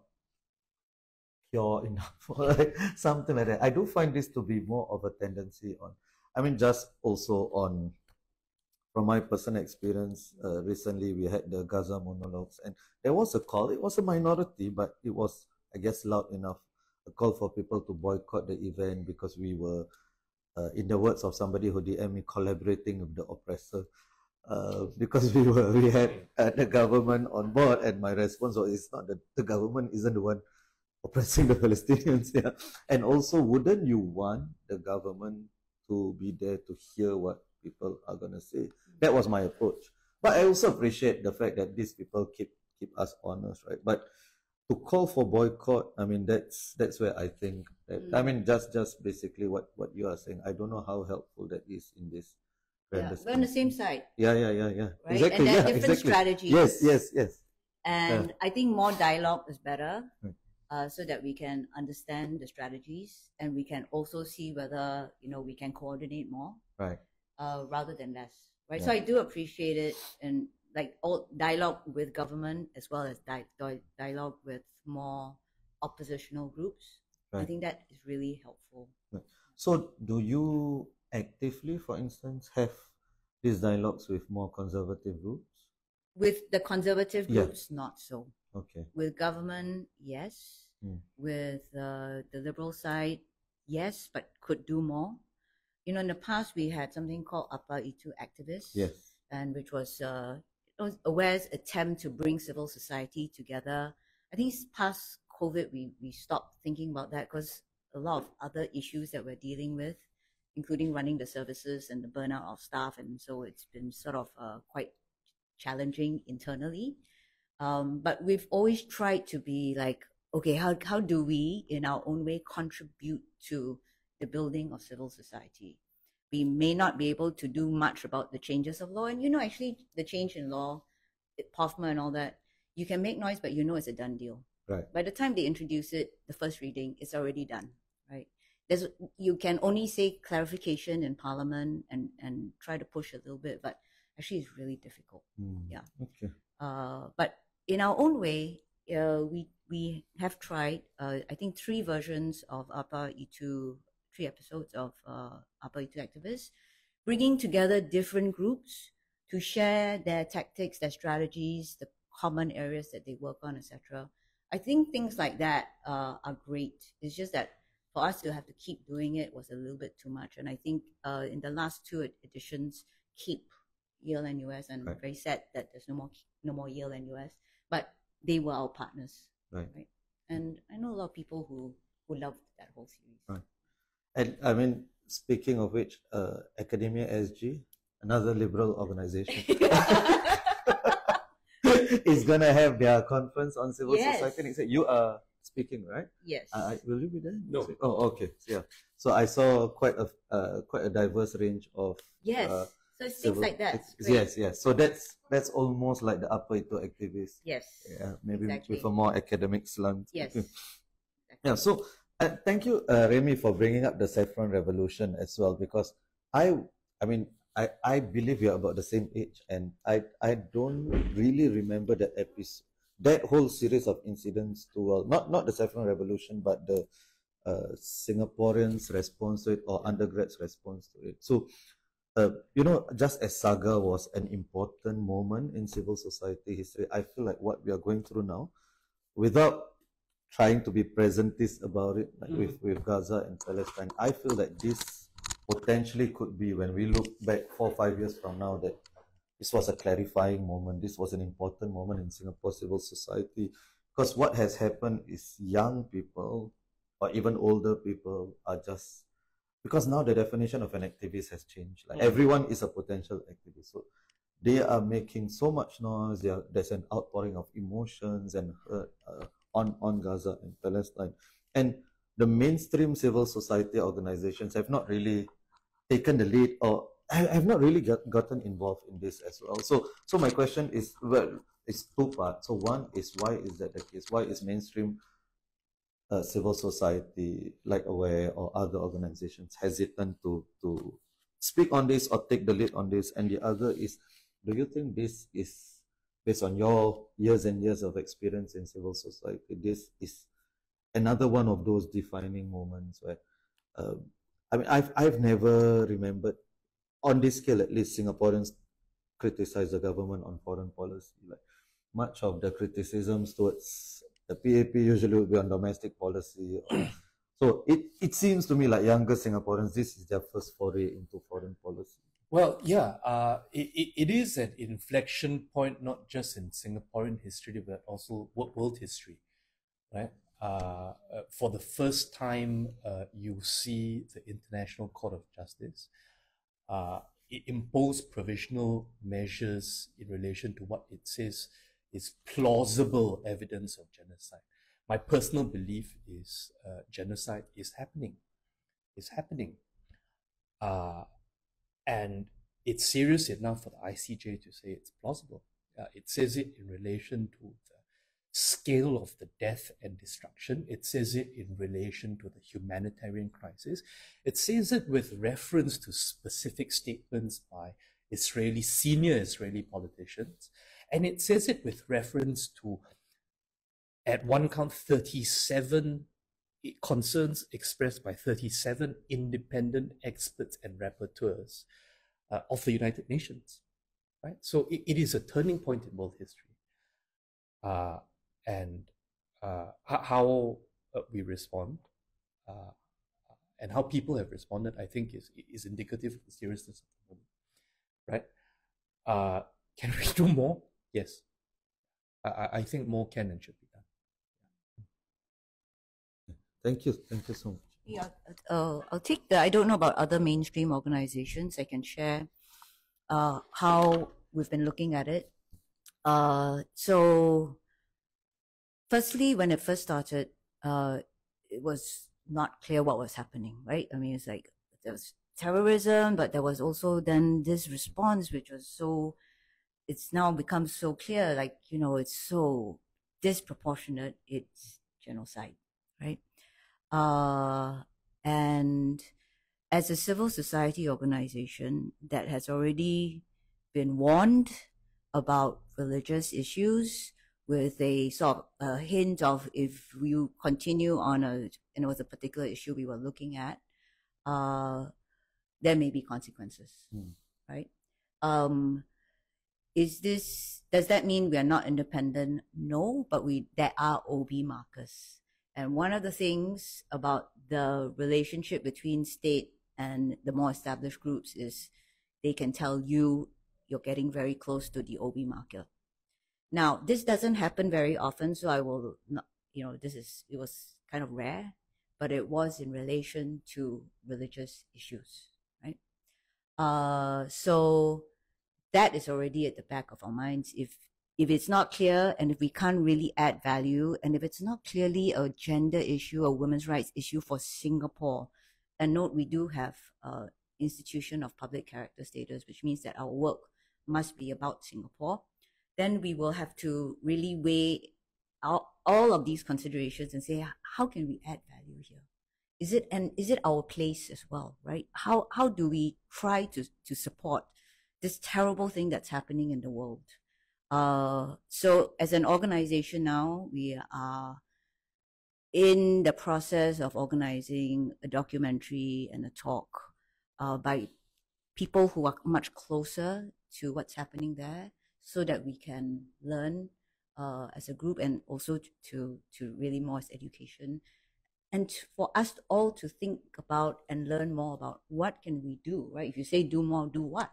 pure enough," something like that. I do find this to be more of a tendency on. I mean, just also on from my personal experience, uh, recently we had the Gaza monologues, and there was a call. It was a minority, but it was, I guess, loud enough. A call for people to boycott the event because we were, uh, in the words of somebody who DM me, collaborating with the oppressor. Uh, because we were, we had uh, the government on board, and my response was, "It's not the the government isn't the one oppressing the Palestinians." Yeah, and also, wouldn't you want the government to be there to hear what people are gonna say? That was my approach. But I also appreciate the fact that these people keep keep us honest, right? But to call for boycott, I mean that's that's where I think that I Mm. mean just just basically what what you are saying. I don't know how helpful that is in this. Yeah, we're on the same side, Yeah, yeah, yeah, yeah. right? Exactly. and there yeah, different exactly. strategies. Yes, yes, yes. And I think more dialogue is better uh, so that we can understand the strategies and we can also see whether, you know, we can coordinate more Right. Uh, rather than less. Right. So I do appreciate it and like all dialogue with government as well as di- di- dialogue with more oppositional groups. I think that is really helpful. So do you actively, for instance, have these dialogues with more conservative groups? With the conservative Yeah. groups, not so. Okay. With government, yes. Mm. With uh, the liberal side, yes, but could do more. You know, in the past, we had something called Apa Itu Activists, Yes. and which was uh, was Aware's attempt to bring civil society together. I think past COVID, we we stopped thinking about that because a lot of other issues that we're dealing with, including running the services and the burnout of staff, and so it's been sort of uh, quite challenging internally. Um, but we've always tried to be like, okay, how how do we, in our own way, contribute to the building of civil society? We may not be able to do much about the changes of law, and you know, actually, the change in law, POFMA and all that, you can make noise, but you know it's a done deal. Right. By the time they introduce it, the first reading, it's already done, right? There's you can only say clarification in Parliament and and try to push a little bit, but actually, it's really difficult. Mm. Yeah. Okay. Uh, but in our own way, uh, we we have tried. Uh, I think three versions of Apa Itu, three episodes of uh, Itu activists, bringing together different groups to share their tactics, their strategies, the common areas that they work on, etc. I think things like that uh, are great. It's just that for us to have to keep doing it was a little bit too much. And I think uh, in the last two editions, keep Yale-NUS, and Right. very sad that there's no more no more Yale-NUS, but they were our partners, Right. and I know a lot of people who who loved that whole series. Right. And I mean, speaking of which, uh, Academia SG, another liberal organization, is gonna have their conference on civil Yes. society next year. You are speaking, right? yes. Uh, will you be there? No. Oh, okay. So, yeah. So I saw quite a uh, quite a diverse range of yes. uh, so it's things civil- like that. it's- It's. Yes, yes. So that's that's almost like the Apa Itu activists. Yes. Yeah, maybe Exactly. with a more academic slant. Yes. Okay. Yeah. So Uh, thank you, uh, Remy, for bringing up the saffron revolution as well, because I, I mean, I, I believe you're about the same age, and I, I don't really remember that episode, that whole series of incidents too well. Not, not the saffron revolution, but the uh, Singaporeans' response to it or undergrads' response to it. So, uh, you know, just as Saga was an important moment in civil society history, I feel like what we are going through now, without trying to be presentist about it, like mm. with, with Gaza and Palestine, I feel that this potentially could be when we look back four or five years from now that this was a clarifying moment. This was an important moment in Singapore civil society. Because what has happened is young people or even older people are just because now the definition of an activist has changed. Like mm. everyone is a potential activist. So they are making so much noise. Are, there's an outpouring of emotions and hurt. Uh, on, on Gaza and Palestine. And the mainstream civil society organizations have not really taken the lead or have not really got, gotten involved in this as well. So, so my question is, well, it's two parts. So one is why is that the case? Why is mainstream uh, civil society, like Aware or other organizations, hesitant to to speak on this or take the lead on this? And the other is, do you think this is based on your years and years of experience in civil society, this is another one of those defining moments where, um, I mean, I've, I've never remembered, on this scale at least, Singaporeans criticize the government on foreign policy. Like much of the criticisms towards the PAP usually would be on domestic policy. so it, it seems to me like younger Singaporeans, this is their first foray into foreign policy. Well, yeah, uh, it, it is an inflection point, not just in Singaporean history, but also world history, right? Uh, uh, for the first time, uh, you see the International Court of Justice uh, impose provisional measures in relation to what it says is plausible evidence of genocide. My personal belief is uh, genocide is happening. It's happening. Uh, and it's serious enough for the ICJ to say it's plausible. Uh, it says it in relation to the scale of the death and destruction. It says it in relation to the humanitarian crisis. It says it with reference to specific statements by Israeli, senior Israeli politicians. And it says it with reference to, at one count, 37 concerns expressed by 37 independent experts and rapporteurs uh, of the United Nations. Right? So it, it is a turning point in world history. Uh, and uh, how uh, we respond uh, and how people have responded, I think, is, is indicative of the seriousness of the moment. Right? Uh, can we do more? Yes. I, I think more can and should be. Thank you. Thank you so much. Yeah, uh, I'll take the, I don't know about other mainstream organizations. I can share uh, how we've been looking at it. Uh, so, firstly, when it first started, uh, it was not clear what was happening, right? I mean, it's like there was terrorism, but there was also then this response, which was so, it's now become so clear, like, you know, it's so disproportionate, it's genocide, right? Uh, and as a civil society organization that has already been warned about religious issues with a sort of a hint of if you continue on a and it was a particular issue we were looking at, uh, there may be consequences, mm. right? Um, is this does that mean we are not independent? No, but we there are OB markers and one of the things about the relationship between state and the more established groups is they can tell you you're getting very close to the OB marker. Now, this doesn't happen very often, so I will not, you know, this is, it was kind of rare, but it was in relation to religious issues, right? Uh, so that is already at the back of our minds. If if it's not clear and if we can't really add value and if it's not clearly a gender issue or women's rights issue for Singapore, and note we do have a institution of public character status, which means that our work must be about Singapore, then we will have to really weigh out all of these considerations and say, how can we add value here? is it and is it our place as well, right? How how do we try to to support this terrible thing that's happening in the world? Uh, so as an organization now, we are in the process of organizing a documentary and a talk uh, by people who are much closer to what's happening there so that we can learn uh, as a group and also to, to really more as education. And for us all to think about and learn more about what can we do right? If you say do more do what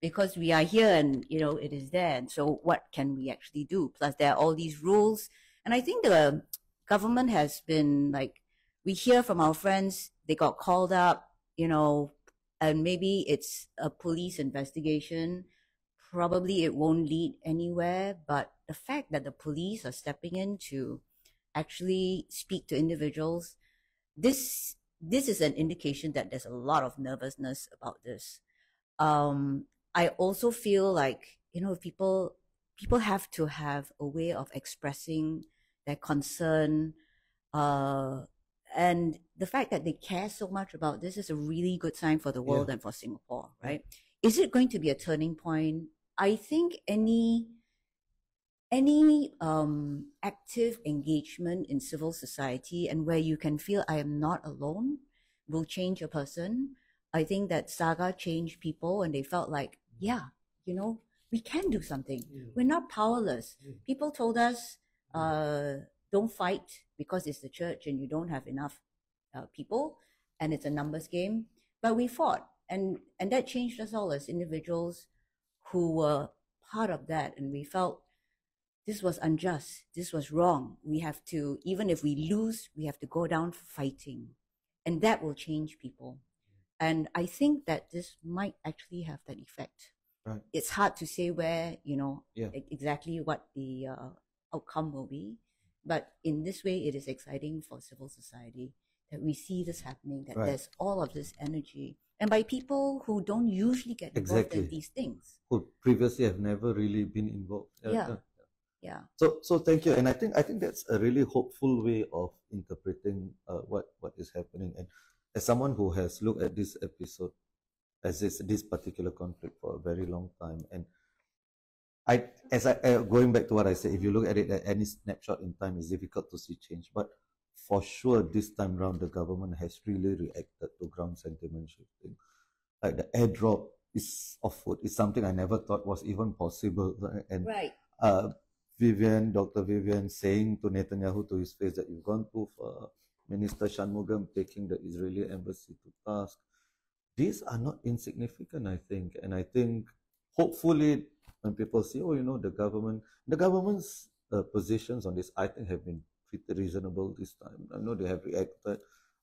because we are here and you know it is there. And so what can we actually do? Plus there are all these rules. And i think the government has been like we hear from our friends they got called up you know and maybe it's a police investigation. Probably it won't lead anywhere but the fact that the police are stepping in to actually speak to individuals this this is an indication that there's a lot of nervousness about this. Um i also feel like you know people people have to have a way of expressing their concern uh and the fact that they care so much about this is a really good sign for the world Yeah. and for singapore right is it going to be a turning point i think any any um, active engagement in civil society and where you can feel I am not alone will change a person. I think that Saga changed people and they felt like, yeah, you know, we can do something. We're not powerless. People told us, uh, don't fight because it's the church and you don't have enough uh, people and it's a numbers game. But we fought and, and that changed us all as individuals who were part of that. And we felt this was unjust. This was wrong. We have to, even if we lose, we have to go down fighting. And that will change people. And I think that this might actually have that effect. Right. It's hard to say where, you know, Yeah. exactly what the uh, outcome will be. But in this way, it is exciting for civil society that we see this happening, that Right. there's all of this energy. And by people who don't usually get involved in Exactly. these things. Who previously have never really been involved. Yeah. Yeah. So, so thank you, and I think I think that's a really hopeful way of interpreting uh, what what is happening. And as someone who has looked at this episode, as this this particular conflict for a very long time, and I as I uh, going back to what I said, if you look at it at any snapshot in time, it's difficult to see change, but for sure this time round the government has really reacted to ground sentiment shifting. Like the airdrop is of food is something I never thought was even possible, and Right. uh, Vivian, Dr. Vivian, saying to Netanyahu to his face that you've gone too far. Minister Shanmugam taking the Israeli embassy to task. These are not insignificant, I think, and I think hopefully when people say, oh, you know, the government, the government's uh, positions on this, I think, have been pretty reasonable this time. I know they have reacted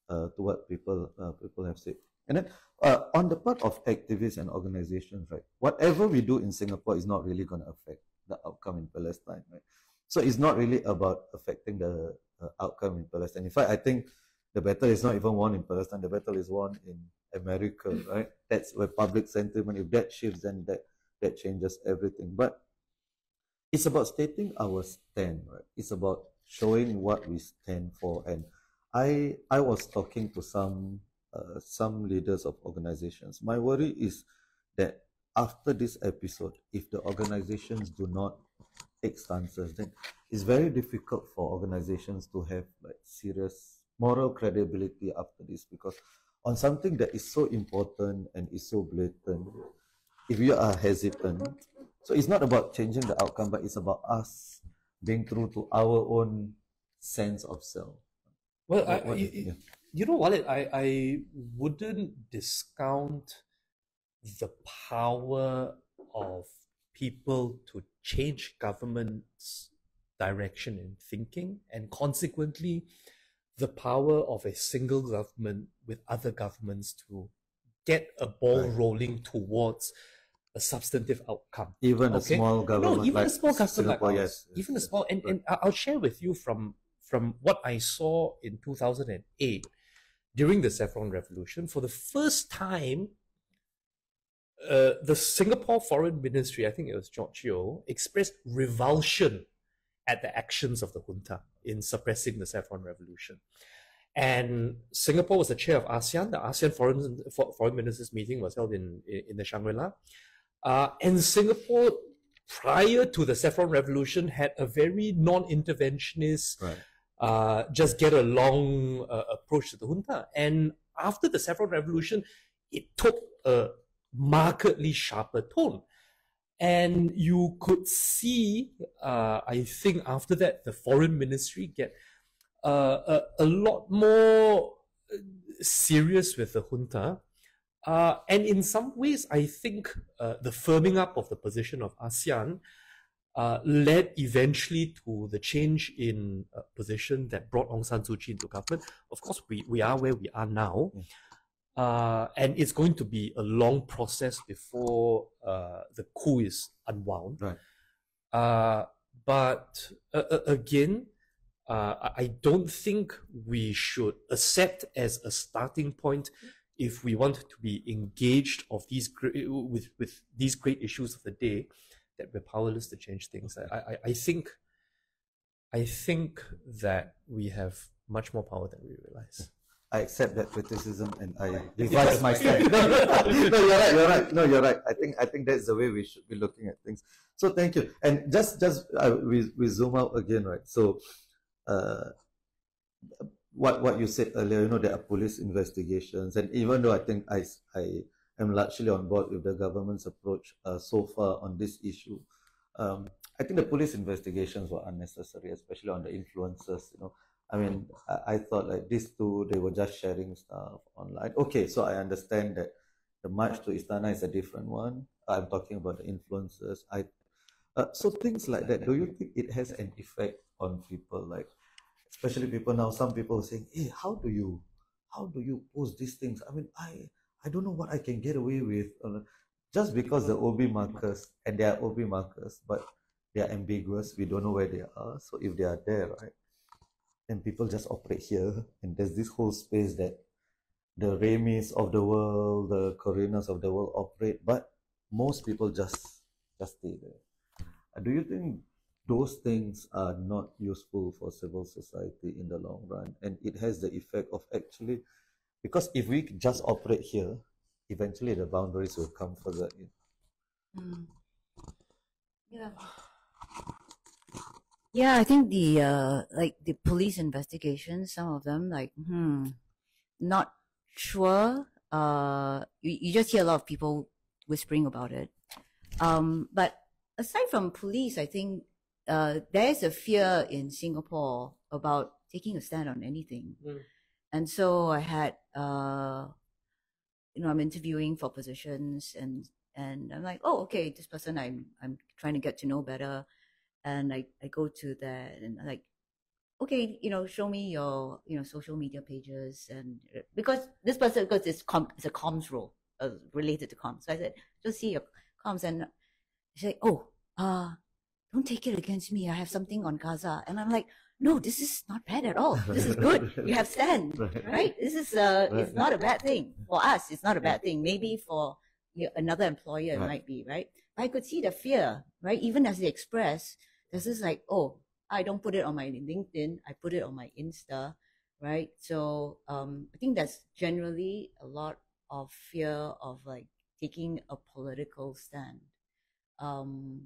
uh, to what people uh, people have said. And then uh, on the part of activists and organizations, right, whatever we do in Singapore is not really going to affect the outcome in Palestine, right? So it's not really about affecting the uh, outcome in Palestine. In fact, I think the battle is not even won in Palestine. The battle is won in America, right? That's where public sentiment. If that shifts, then that that changes everything. But it's about stating our stand, right? It's about showing what we stand for. And I I was talking to some uh, some leaders of organizations. My worry is that after this episode, if the organizations do not take stances, then it's very difficult for organizations to have like serious moral credibility after this because on something that is so important and is so blatant, if you are hesitant, so it's not about changing the outcome, but it's about us being true to our own sense of self. Well, I, What- what- you, yeah. you know, Walid, I, I wouldn't discount the power of people to change government's direction in thinking and consequently the power of a single government with other governments to get a ball Right. rolling towards a substantive outcome. Even a small government, No, even like a small government like ours. yes, yes, even a small, and, and I'll share with you from from what I saw in 2008 during the Saffron Revolution. For the first time, uh, the Singapore Foreign Ministry, I think it was George Yeo, expressed revulsion at the actions of the junta in suppressing the Saffron Revolution. And Singapore was the chair of ASEAN. The ASEAN Foreign, Foreign Ministers meeting was held in, in the Shangri-La. Uh, and Singapore, prior to the Saffron Revolution, had a very non-interventionist, Right. uh, just get along uh, approach to the junta. And after the Saffron Revolution, it took a markedly sharper tone. And you could see, uh, I think after that, the foreign ministry get uh, a, a lot more uh, serious with the junta. Uh, and in some ways, I think uh, the firming up of the position of ASEAN uh, led eventually to the change in position that brought Aung San Suu Kyi into government. Of course, we, we are where we are now. Mm. Uh, and it's going to be a long process before uh, the coup is unwound. Right. Uh, but uh, uh, again, uh, I- don't think we should accept as a starting point if we want to be engaged of these with with these great issues of the day that we're powerless to change things. I, I, I think I think that we have much more power than we realize. I accept that criticism and I revise my stand. no, no, you're right. You're right. No, you're right. I think I think that's the way we should be looking at things. So thank you. And just just uh, we we zoom out again, right? So, uh, what what you said earlier, you know, there are police investigations, and even though I think I I am largely on board with the government's approach uh, so far on this issue, um, I think the police investigations were unnecessary, especially on the influencers. You know, I mean, I, I thought like these two, they were just sharing stuff online. Okay, so I understand that the march to Istana is a different one. I'm talking about the influencers. I uh, so things like that. Do you think it has an effect on people? Like, especially people now. Some people are saying, "Hey, how do you, how do you post these things?" I mean, I I don't know what I can get away with, uh, just because the OB markers and they are OB markers, but they are ambiguous. We don't know where they are. So if they are there, right? And people just operate here and there's this whole space that the Remys of the world, the Corinnas of the world operate, but most people just just stay there. Uh, Do you think those things are not useful for civil society in the long run? And it has the effect of actually because if we just operate here, eventually the boundaries will come further in. Mm. Yeah. Yeah, I think the uh like the police investigations, some of them like hmm, not sure. Uh you, you just hear a lot of people whispering about it. Um but aside from police, I think uh there is a fear in Singapore about taking a stand on anything. Mm. And so I had uh you know, I'm interviewing for positions and and I'm like, oh, okay, this person I'm I'm trying to get to know better, and I I go to that and I'm like, okay, you know, show me your you know social media pages and because this person because it's com it's a comms role uh, related to comms, so I said, just see your comms and she said, oh, uh, don't take it against me. I have something on Gaza, and I'm like, no, this is not bad at all. This is good. You have stand Right. This is uh, it's not a bad thing for us. It's not a bad thing. Maybe for another employer, it might be right. But I could see the fear, right? Even as they express, there's is like, oh, I don't put it on my LinkedIn. I put it on my Insta, right? So um, I think that's generally a lot of fear of like taking a political stand. Um,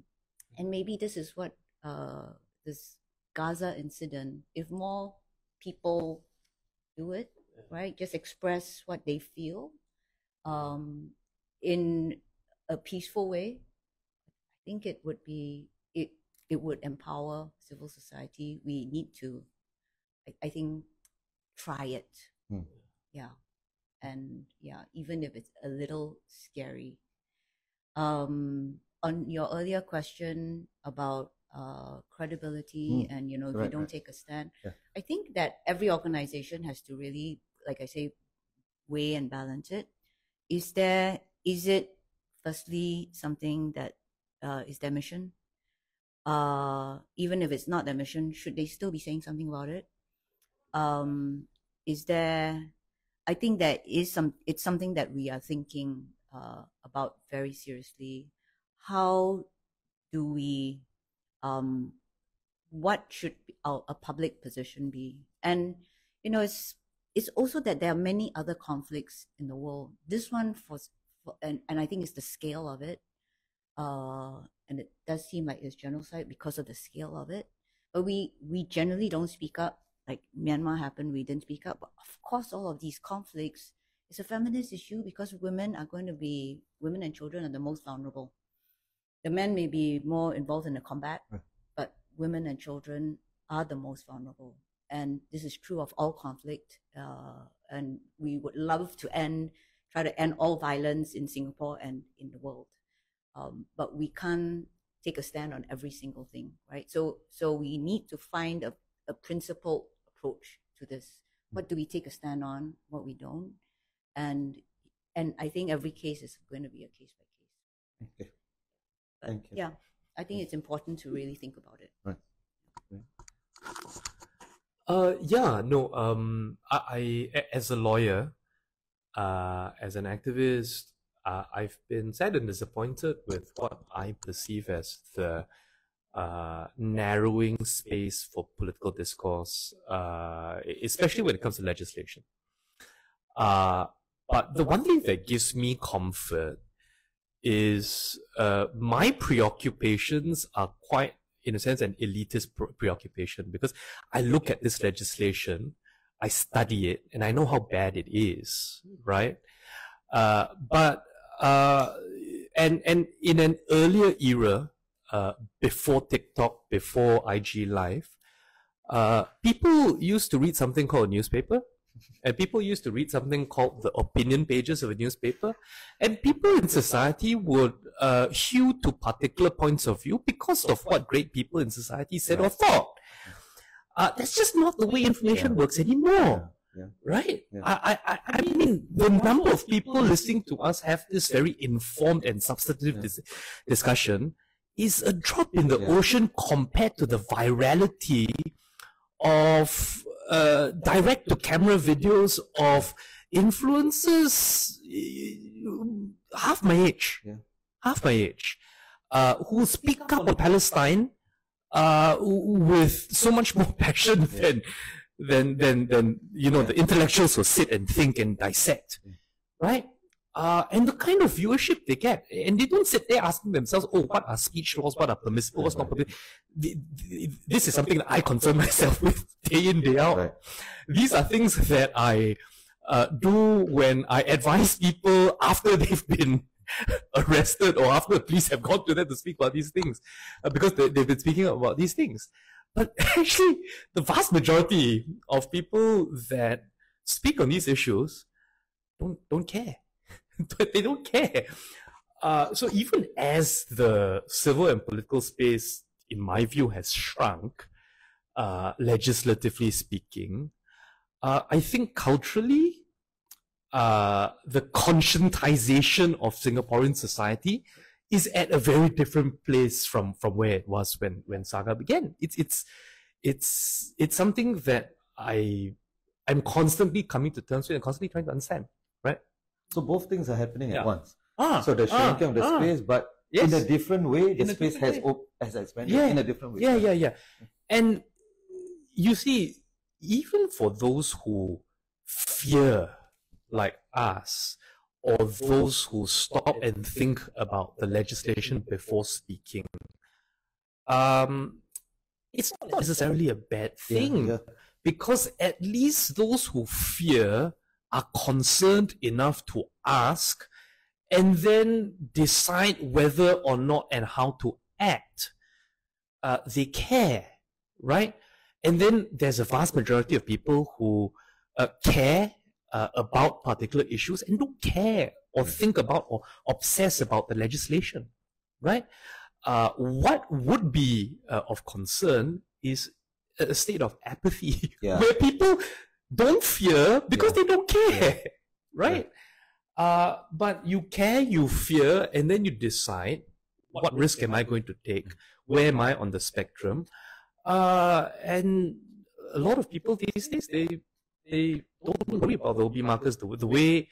and maybe this is what uh, this Gaza incident, if more people do it, right? Just express what they feel um, in a peaceful way. I think it would be it would empower civil society. We need to, I, I think, try it. Hmm. Yeah, and yeah, even if it's a little scary. Um, on your earlier question about uh, credibility Hmm. and you know if Right, you don't right. take a stand, Yeah. I think that every organization has to really, like I say, weigh and balance it. Is there is it firstly something that uh, is their mission? Uh, even if it's not their mission, should they still be saying something about it? Um, is there? I think that is some. It's something that we are thinking uh, about very seriously. How do we? Um, what should our, a public position be? And you know, it's it's also that there are many other conflicts in the world. This one for, for and, and I think it's the scale of it. Uh, and it does seem like it's genocide because of the scale of it. But we we generally don't speak up. Like Myanmar happened, we didn't speak up. But of course, all of these conflicts is a feminist issue because women are going to be women and children are the most vulnerable. The men may be more involved in the combat, but women and children are the most vulnerable. And this is true of all conflict. Uh, and we would love to end, try to end all violence in Singapore and in the world. Um, but we can't take a stand on every single thing, right? So, so we need to find a, a principled approach to this. What do we take a stand on? What we don't, and and I think every case is going to be a case by case. Okay. But Thank you. Yeah, I think it's important to really think about it. Right. Uh, yeah, no. Um, I, I as a lawyer, uh, as an activist, uh, I've been sad and disappointed with what I perceive as the uh, narrowing space for political discourse, uh, especially when it comes to legislation. Uh, but the one thing that gives me comfort is uh, my preoccupations are quite, in a sense, an elitist pre- preoccupation because I look at this legislation, I study it, and I know how bad it is, right? Uh, but uh, and and in an earlier era, uh, before TikTok, before IG Live, uh, people used to read something called a newspaper, and people used to read something called the opinion pages of a newspaper, and people in society would uh, hew to particular points of view because of what great people in society said or thought. Uh, that's just not the way information Yeah. works anymore Yeah. right? Yeah. I, I, I- mean, the number of people listening to us have this very informed and substantive Yeah. dis- discussion is a drop in the ocean compared to the virality of uh, direct to camera videos of influencers uh, half my age, half my age, uh, who speak up on Palestine uh, with so much more passion than than than than you know the intellectuals who sit and think and dissect, right? Uh, and the kind of viewership they get, and they don't sit there asking themselves, "Oh, what are speech laws? What are permissible? What's not permissible?" This is something that I concern myself with day in day out. Right. These are things that I uh, do when I advise people after they've been arrested or after the police have gone to them to speak about these things, uh, because they, they've been speaking about these things. But actually, the vast majority of people that speak on these issues don't don't care. they don't care. Uh, so even as the civil and political space, in my view, has shrunk, uh, legislatively speaking, uh, I think culturally, uh, the conscientization of Singaporean society is at a very different place from from where it was when when Saga began. It's it's it's it's something that I I'm constantly coming to terms with and constantly trying to understand. Right? So both things are happening Yeah. at once. Ah, So the shrinking of the space, but in a different way, the space has way. op- has expanded Yeah. in a different way. Yeah, yeah, yeah. And you see, even for those who fear like us, or those who stop and think about the legislation before speaking, um, it's not necessarily a bad Yeah, thing yeah. because at least those who fear are concerned enough to ask and then decide whether or not and how to act. Uh, they care, right? And then there's a vast majority of people who uh, care uh, about particular issues and don't care or think about or obsess about the legislation, right? Uh, what would be uh, of concern is a state of apathy Yeah. where people don't fear because Yeah. they don't care, right? Uh, but you care, you fear, and then you decide what risk am I going to take? Where am I on the spectrum? Uh, and a lot of people these days they they don't worry about the OB markers the, the way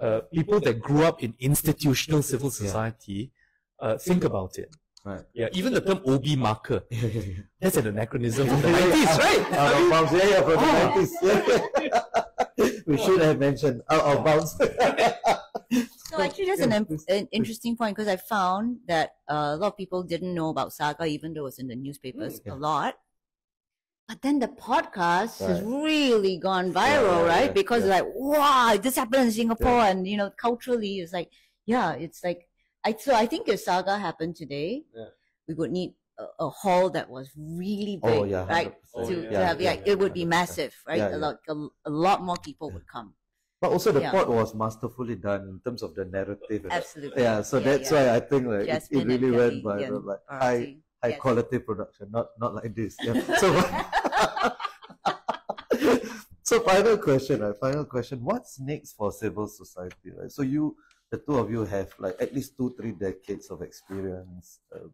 uh, people that grew up in institutional civil society uh, think about it. Right. Yeah, even the term OB marker Yeah, yeah, yeah. that's an anachronism from the 90s, right? Uh, from, yeah, yeah, from the Oh. 90s. We should have mentioned out of bounds. So actually, that's an, an interesting point because I found that uh, a lot of people didn't know about Saga, even though it was in the newspapers Mm, yeah. a lot. But then the podcast has really gone viral, yeah, right? yeah, because yeah. like, wow, this happened in Singapore, and you know, culturally, it's like, yeah, it's like, I so I think if Saga happened today, Yeah. we would need a, a hall that was really oh, big, oh yeah, right? 100%. To, to have, yeah, it would be 100%. massive, right? A lot, a, a lot more people would come. But also the Yeah. pod was masterfully done in terms of the narrative. Absolutely. Yeah, so that's why I think like it, it really went and like Bharati. High Yes. quality production, not not like this. Yeah. So so final question, right? Final question. What's next for civil society? Right. So you, the two of you, have like at least two three decades of experience uh,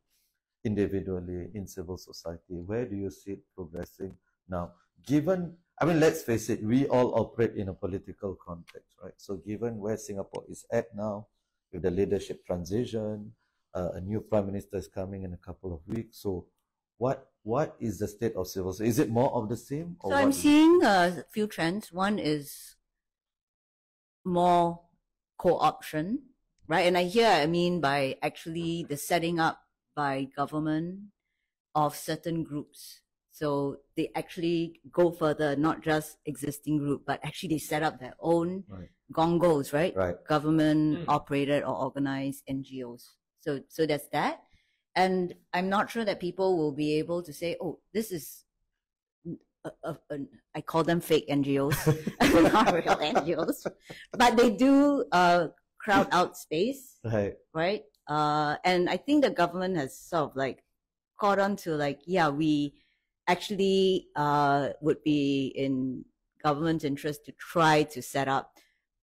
individually in civil society. Where do you see it progressing now? Given, I mean, let's face it, we all operate in a political context, right? So given where Singapore is at now, with the leadership transition, uh, a new prime minister is coming in a couple of weeks. So, what what is the state of civil? society? Is it more of the same? So I'm seeing a few trends. One is more co-option, right? And I hear I mean by actually the setting up by government of certain groups. So they actually go further, not just existing group, but actually they set up their own Right. gongos, right? Right. Government Mm. operated or organized NGOs. So so that's that. And I'm not sure that people will be able to say, oh, this is a, a, a- I call them fake NGOs, not real NGOs, but they do uh, crowd out space, Right. right? Uh, and I think the government has sort of like caught on to like, yeah, we actually uh, would be in government's interest to try to set up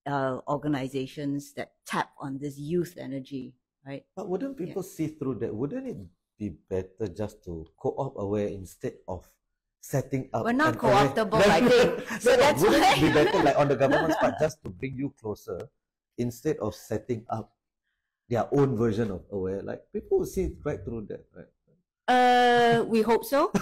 uh, organizations that tap on this youth energy, right? But wouldn't people see through that? Wouldn't it be better just to co-op Aware instead of setting up? We're not co-optable, I think. So No, that's wouldn't it be better, like on the government's part, just to bring you closer instead of setting up their own version of Aware? Like people will see right through that, right? Uh, we hope so.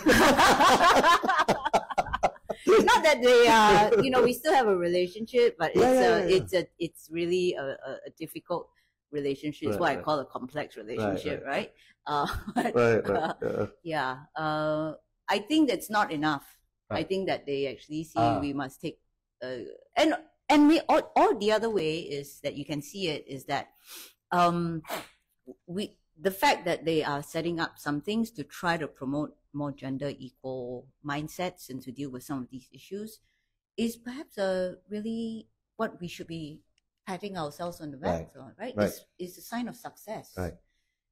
Not that they are, you know, we still have a relationship, but it's Yeah, yeah, a, yeah, yeah. it's a, it's really a, a difficult relationship. Right, what I call a complex relationship, right. right? Uh, but, Right, right. uh, yeah. yeah. Uh, I think that's not enough. I think that they actually see Ah. we must take, uh, and and we or, or the other way is that you can see it is that, um, we the fact that they are setting up some things to try to promote more gender equal mindsets and to deal with some of these issues is perhaps a really what we should be patting ourselves on the back Right. on, right? Right. It's, it's a sign of success Right.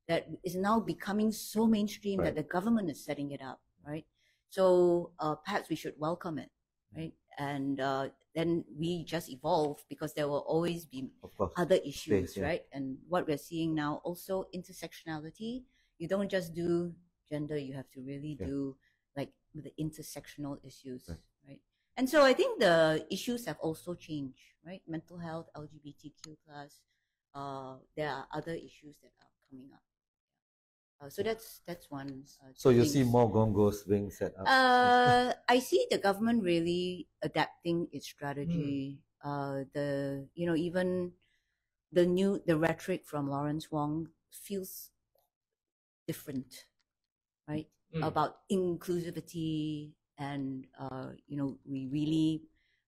that is now becoming so mainstream Right. that the government is setting it up, right? So uh, perhaps we should welcome it, right? And uh, then we just evolve because there will always be course. other issues, Space, yeah. right? And what we're seeing now also intersectionality. You don't just do gender; you have to really Yeah. do like the intersectional issues, Right. And so I think the issues have also changed, right? Mental health, LGBTQ plus. Uh, there are other issues that are coming up. Uh, so that's that's one. Uh, So you see more gongos being set up. Uh, I see the government really adapting its strategy. Uh, the you know even the new the rhetoric from Lawrence Wong feels different, right? Mm. About inclusivity and uh, you know we really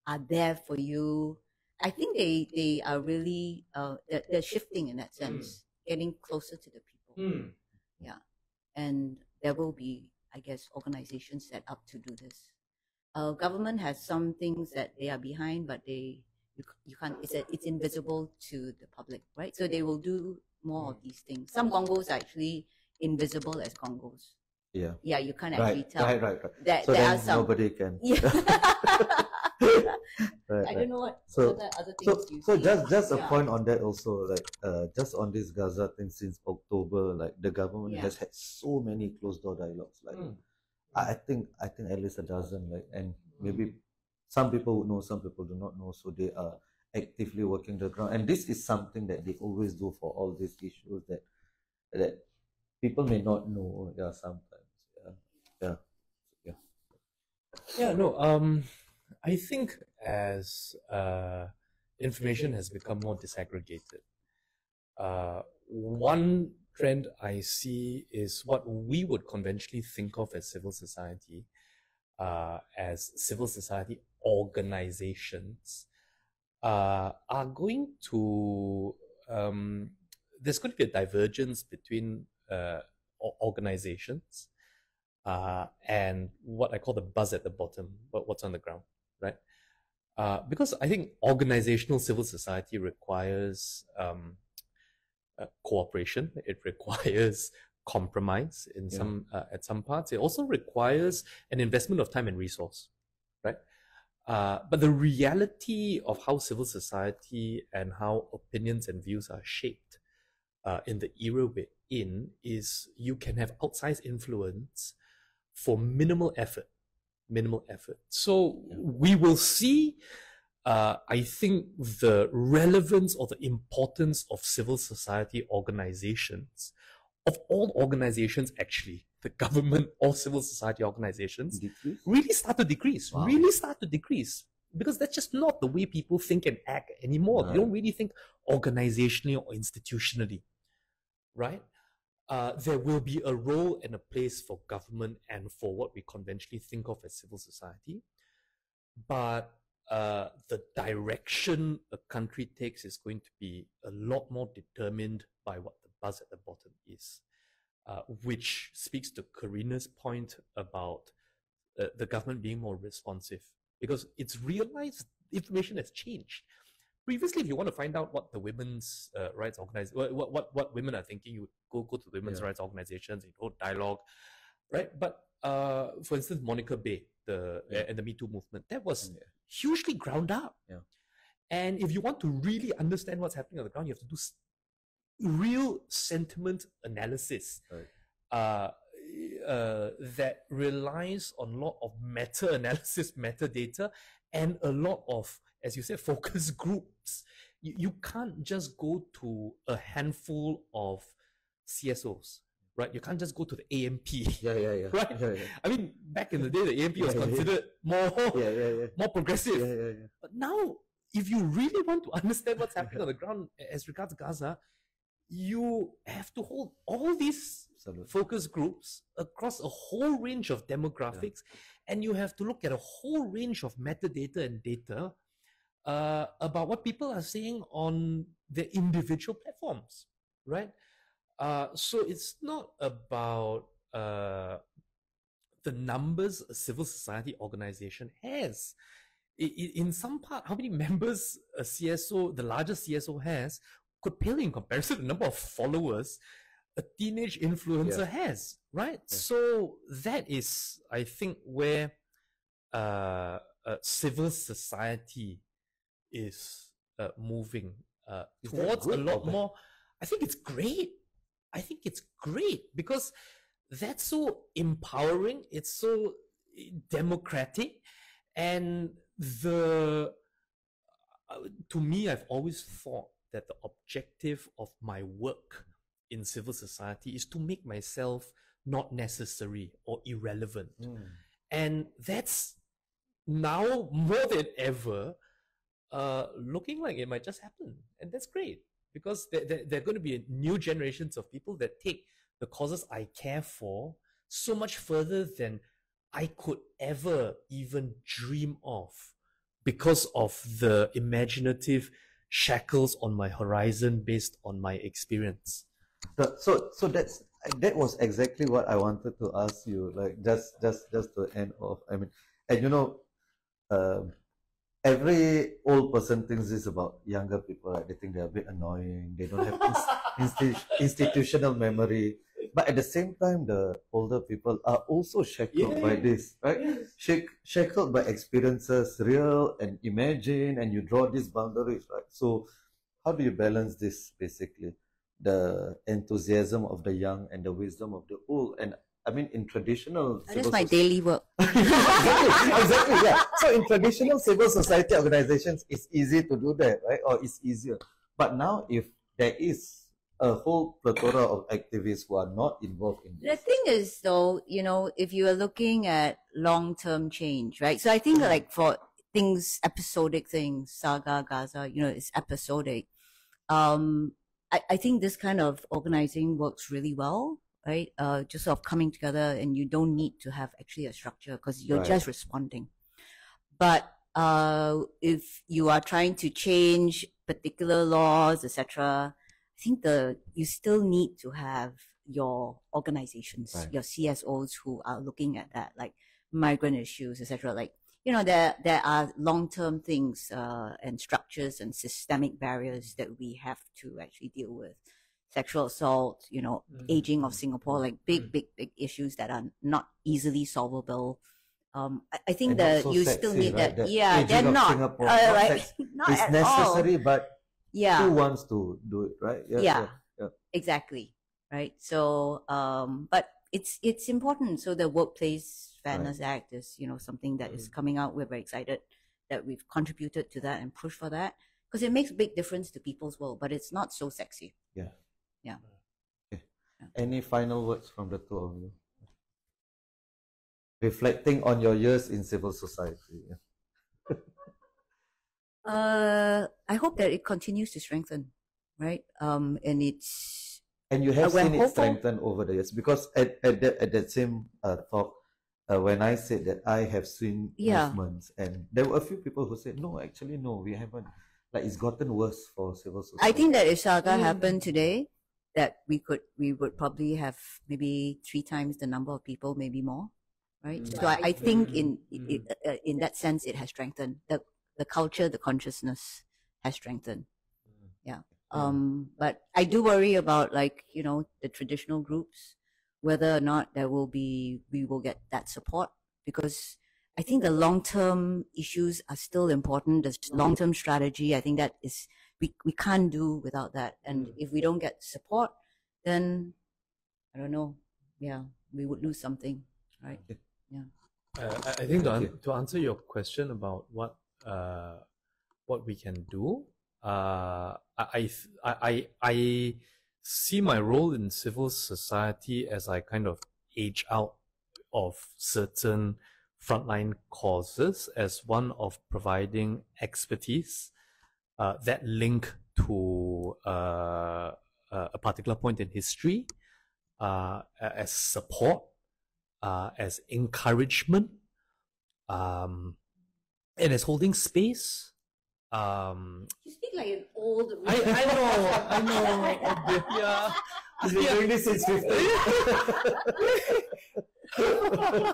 are there for you. I think they they are really uh they're, they're shifting in that sense, getting closer to the people Mm. and there will be, I guess, organizations set up to do this. Uh, government has some things that they are behind, but they you, you can't. It's a, it's invisible to the public, right? So they will do more of these things. Some gongos are actually invisible as gongos. Yeah. Yeah, you can't actually tell. right, right, right. That So there then are some. nobody can. Yeah. Right, I right. don't know what So- other, other So, things you so see. just just a point on that also, like uh, just on this Gaza thing since October, like the government Yeah. has had so many closed door dialogues. Like Mm. I I think I think at least a dozen, like and maybe some people would know, some people do not know, so they are actively working the ground. And this is something that they always do for all these issues that that people may not know. Yeah, sometimes. Yeah, yeah, yeah. No. Um, I think as uh, information has become more disaggregated. Uh, one trend I see is what we would conventionally think of as civil society, uh, as civil society organizations, uh, are going to, um, there's going to be a divergence between uh, organizations uh, and what I call the buzz at the bottom, but what's on the ground, right? Uh, because I think organizational civil society requires um, uh, cooperation. It requires compromise in yeah. some uh, at some parts. It also requires an investment of time and resource, right? Uh, but the reality of how civil society and how opinions and views are shaped uh, in the era we're in is you can have outsized influence for minimal effort. Minimal effort. So yeah. we will see, uh, I think, the relevance or the importance of civil society organizations, of all organizations actually, the government or civil society organizations, decrease? really start to decrease. Wow. Really start to decrease because that's just not the way people think and act anymore. Right. They don't really think organizationally or institutionally, right? Uh, there will be a role and a place for government and for what we conventionally think of as civil society. But uh, the direction a country takes is going to be a lot more determined by what the buzz at the bottom is, uh, which speaks to Corinna's point about uh, the government being more responsive because it's realized information has changed previously, if you want to find out what the women's uh, rights organization, what, what what women are thinking, you go go to the women's yeah. rights organizations, you go dialogue, right? But uh, for instance, Monica Baey, the yeah. and the Me Too movement, that was hugely ground up. Yeah. And if you want to really understand what's happening on the ground, you have to do real sentiment analysis. Right. Uh, uh, that relies on a lot of meta analysis, metadata, and a lot of as you said, focus groups. You, you can't just go to a handful of CSOs, right? You can't just go to the AMP. Yeah, yeah, yeah. Right? Yeah, yeah. I mean, back in the day, the AMP was considered more, yeah, yeah, yeah. more progressive. Yeah, yeah, yeah. But now, if you really want to understand what's happening on the ground as regards Gaza, you have to hold all these Absolutely. focus groups across a whole range of demographics, and you have to look at a whole range of metadata and data uh, about what people are saying on their individual platforms, right? Uh, so it's not about uh, the numbers a civil society organization has. in some part, how many members a CSO, the largest CSO has, could pale in comparison to the number of followers a teenage influencer yeah. has, right? Yeah. So that is, I think, where uh, civil society is uh, moving uh, towards a lot more. I think it's great. I think it's great because that's so empowering. It's so eh, democratic, and the uh, to me, I've always thought that the objective of my work in civil society is to make myself not necessary or irrelevant, mm. and that's now more than ever uh, looking like it might just happen. And that's great because there, there, there are going to be new generations of people that take the causes I care for so much further than I could ever even dream of because of the imaginative shackles on my horizon based on my experience. So, so, that's that was exactly what I wanted to ask you. Like just, just, just to end of. I mean, and you know, um, every old person thinks this about younger people. Right? They think they're a bit annoying. They don't have inst- institutional memory. But at the same time, the older people are also shackled yeah. by this, right? Yes. shackled by experiences, real and imagine, and you draw these boundaries, right? So, how do you balance this basically? The enthusiasm of the young and the wisdom of the old, and I mean, in traditional. That is my daily work. exactly, exactly, yeah. So in traditional civil society organizations, it's easy to do that, right? Or it's easier. But now, if there is a whole plethora of activists who are not involved in this. The thing is, though, you know, if you are looking at long-term change, right? So I think, like for things, episodic things, saga, Gaza, you know, it's episodic. Um, I, I think this kind of organizing works really well, right? Uh, just sort of coming together and you don't need to have actually a structure because you're Right. just responding. But uh, if you are trying to change particular laws, etc., I think the you still need to have your organizations, Right. your CSOs who are looking at that, like migrant issues, etc. Like you know, there there are long term things uh, and structures and systemic barriers that we have to actually deal with. Sexual assault, you know, Mm. aging of Singapore, like big, Mm. big, big issues that are not easily solvable. Um, I, I think that so you still need right? that. The Yeah, aging they're of not. Singapore, uh, not right? sex- not it's at necessary, all. but Yeah, who wants to do it, right? Yeah. exactly. Right. So, um, but it's it's important. So the Workplace Fairness Act is you know something that is coming out. We're very excited that we've contributed to that and pushed for that because it makes a big difference to people's world. But it's not so sexy. Yeah. Yeah. Okay. Yeah. Any final words from the two of you? Reflecting on your years in civil society. yeah. Uh, I hope that it continues to strengthen. Right. Um, and it's And you have Uh, seen it hopeful- strengthen over the years because at, at, that, at that same uh, talk, uh, when I said that I have seen Yeah. movements, and there were a few people who said, no, actually, no, we haven't. Like, it's gotten worse for civil society. I think that if Saga Mm. happened today, that we could we would probably have maybe three times the number of people, maybe more, right? Mm. So I, I think in Mm. in, uh, in that sense, it has strengthened the the culture, the consciousness has strengthened. Yeah. Um, but I do worry about like you know the traditional groups, whether or not there will be we will get that support because I think the long term issues are still important. The long term strategy, I think that is we we can't do without that. And Mm. if we don't get support, then I don't know. Yeah, we would lose something, right? Uh, I I think to, an- to answer your question about what uh, what we can do, uh, I, I th- I I I see my role in civil society as I kind of age out of certain frontline causes as one of providing expertise uh, that link to uh, uh, a particular point in history uh, as support uh, as encouragement, um, and as holding space. Um, You speak like an old. I, I know, I know, yeah. He's been doing this since 15.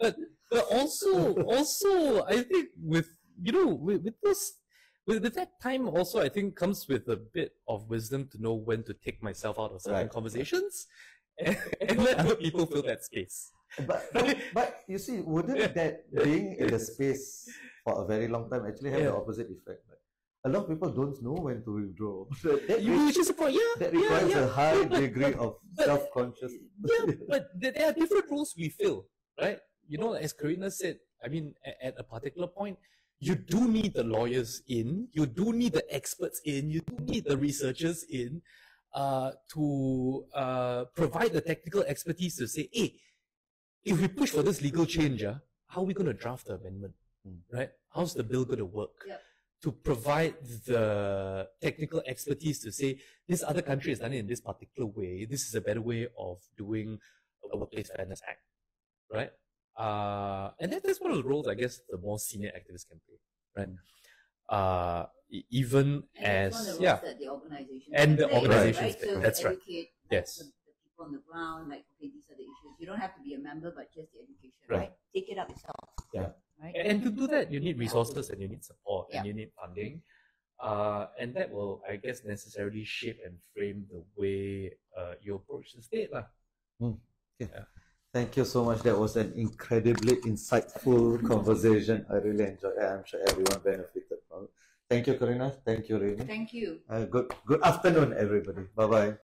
but but also also I think with you know with, with those with, with that time also I think comes with a bit of wisdom to know when to take myself out of certain Right. conversations and, and let other people fill that space. but, but, but you see, wouldn't that being in the space for a very long time actually have the opposite effect? Like, a lot of people don't know when to withdraw. that, You is a point, yeah, that yeah, requires yeah. a high Yeah, degree of self consciousness. yeah, but there there are different roles we fill, right? You know, as Corinna said, I mean, at, at a particular point, you do need the lawyers in, you do need the experts in, you do need the researchers in, uh, to uh, provide the technical expertise to say, hey, if we push for this legal change, ah, how are we going to draft the amendment, Hmm. right? How's the bill going to work? Yep. To provide the technical expertise to say this other country has done it in this particular way. This is a better way of doing a workplace fairness act, right? Uh, and that, that's one of the roles I guess the more senior activists can play, right? Uh, even as yeah, that the organization And the organizations right? play, So that's right. Yes. the, the people on the ground, like okay, these are the issues. You don't have to be a member, but just the education, Right. right? Take it up yourself. Yeah. Right. And to do that, you need resources and you need support and you need funding. Uh, and that will, I guess, necessarily shape and frame the way uh, you approach the state. lah. Thank you so much. That was an incredibly insightful conversation. I really enjoyed it. I'm sure everyone benefited from it. Thank you, Corinna. Thank you, Remy. Thank you. Uh, good good afternoon, everybody. Bye bye.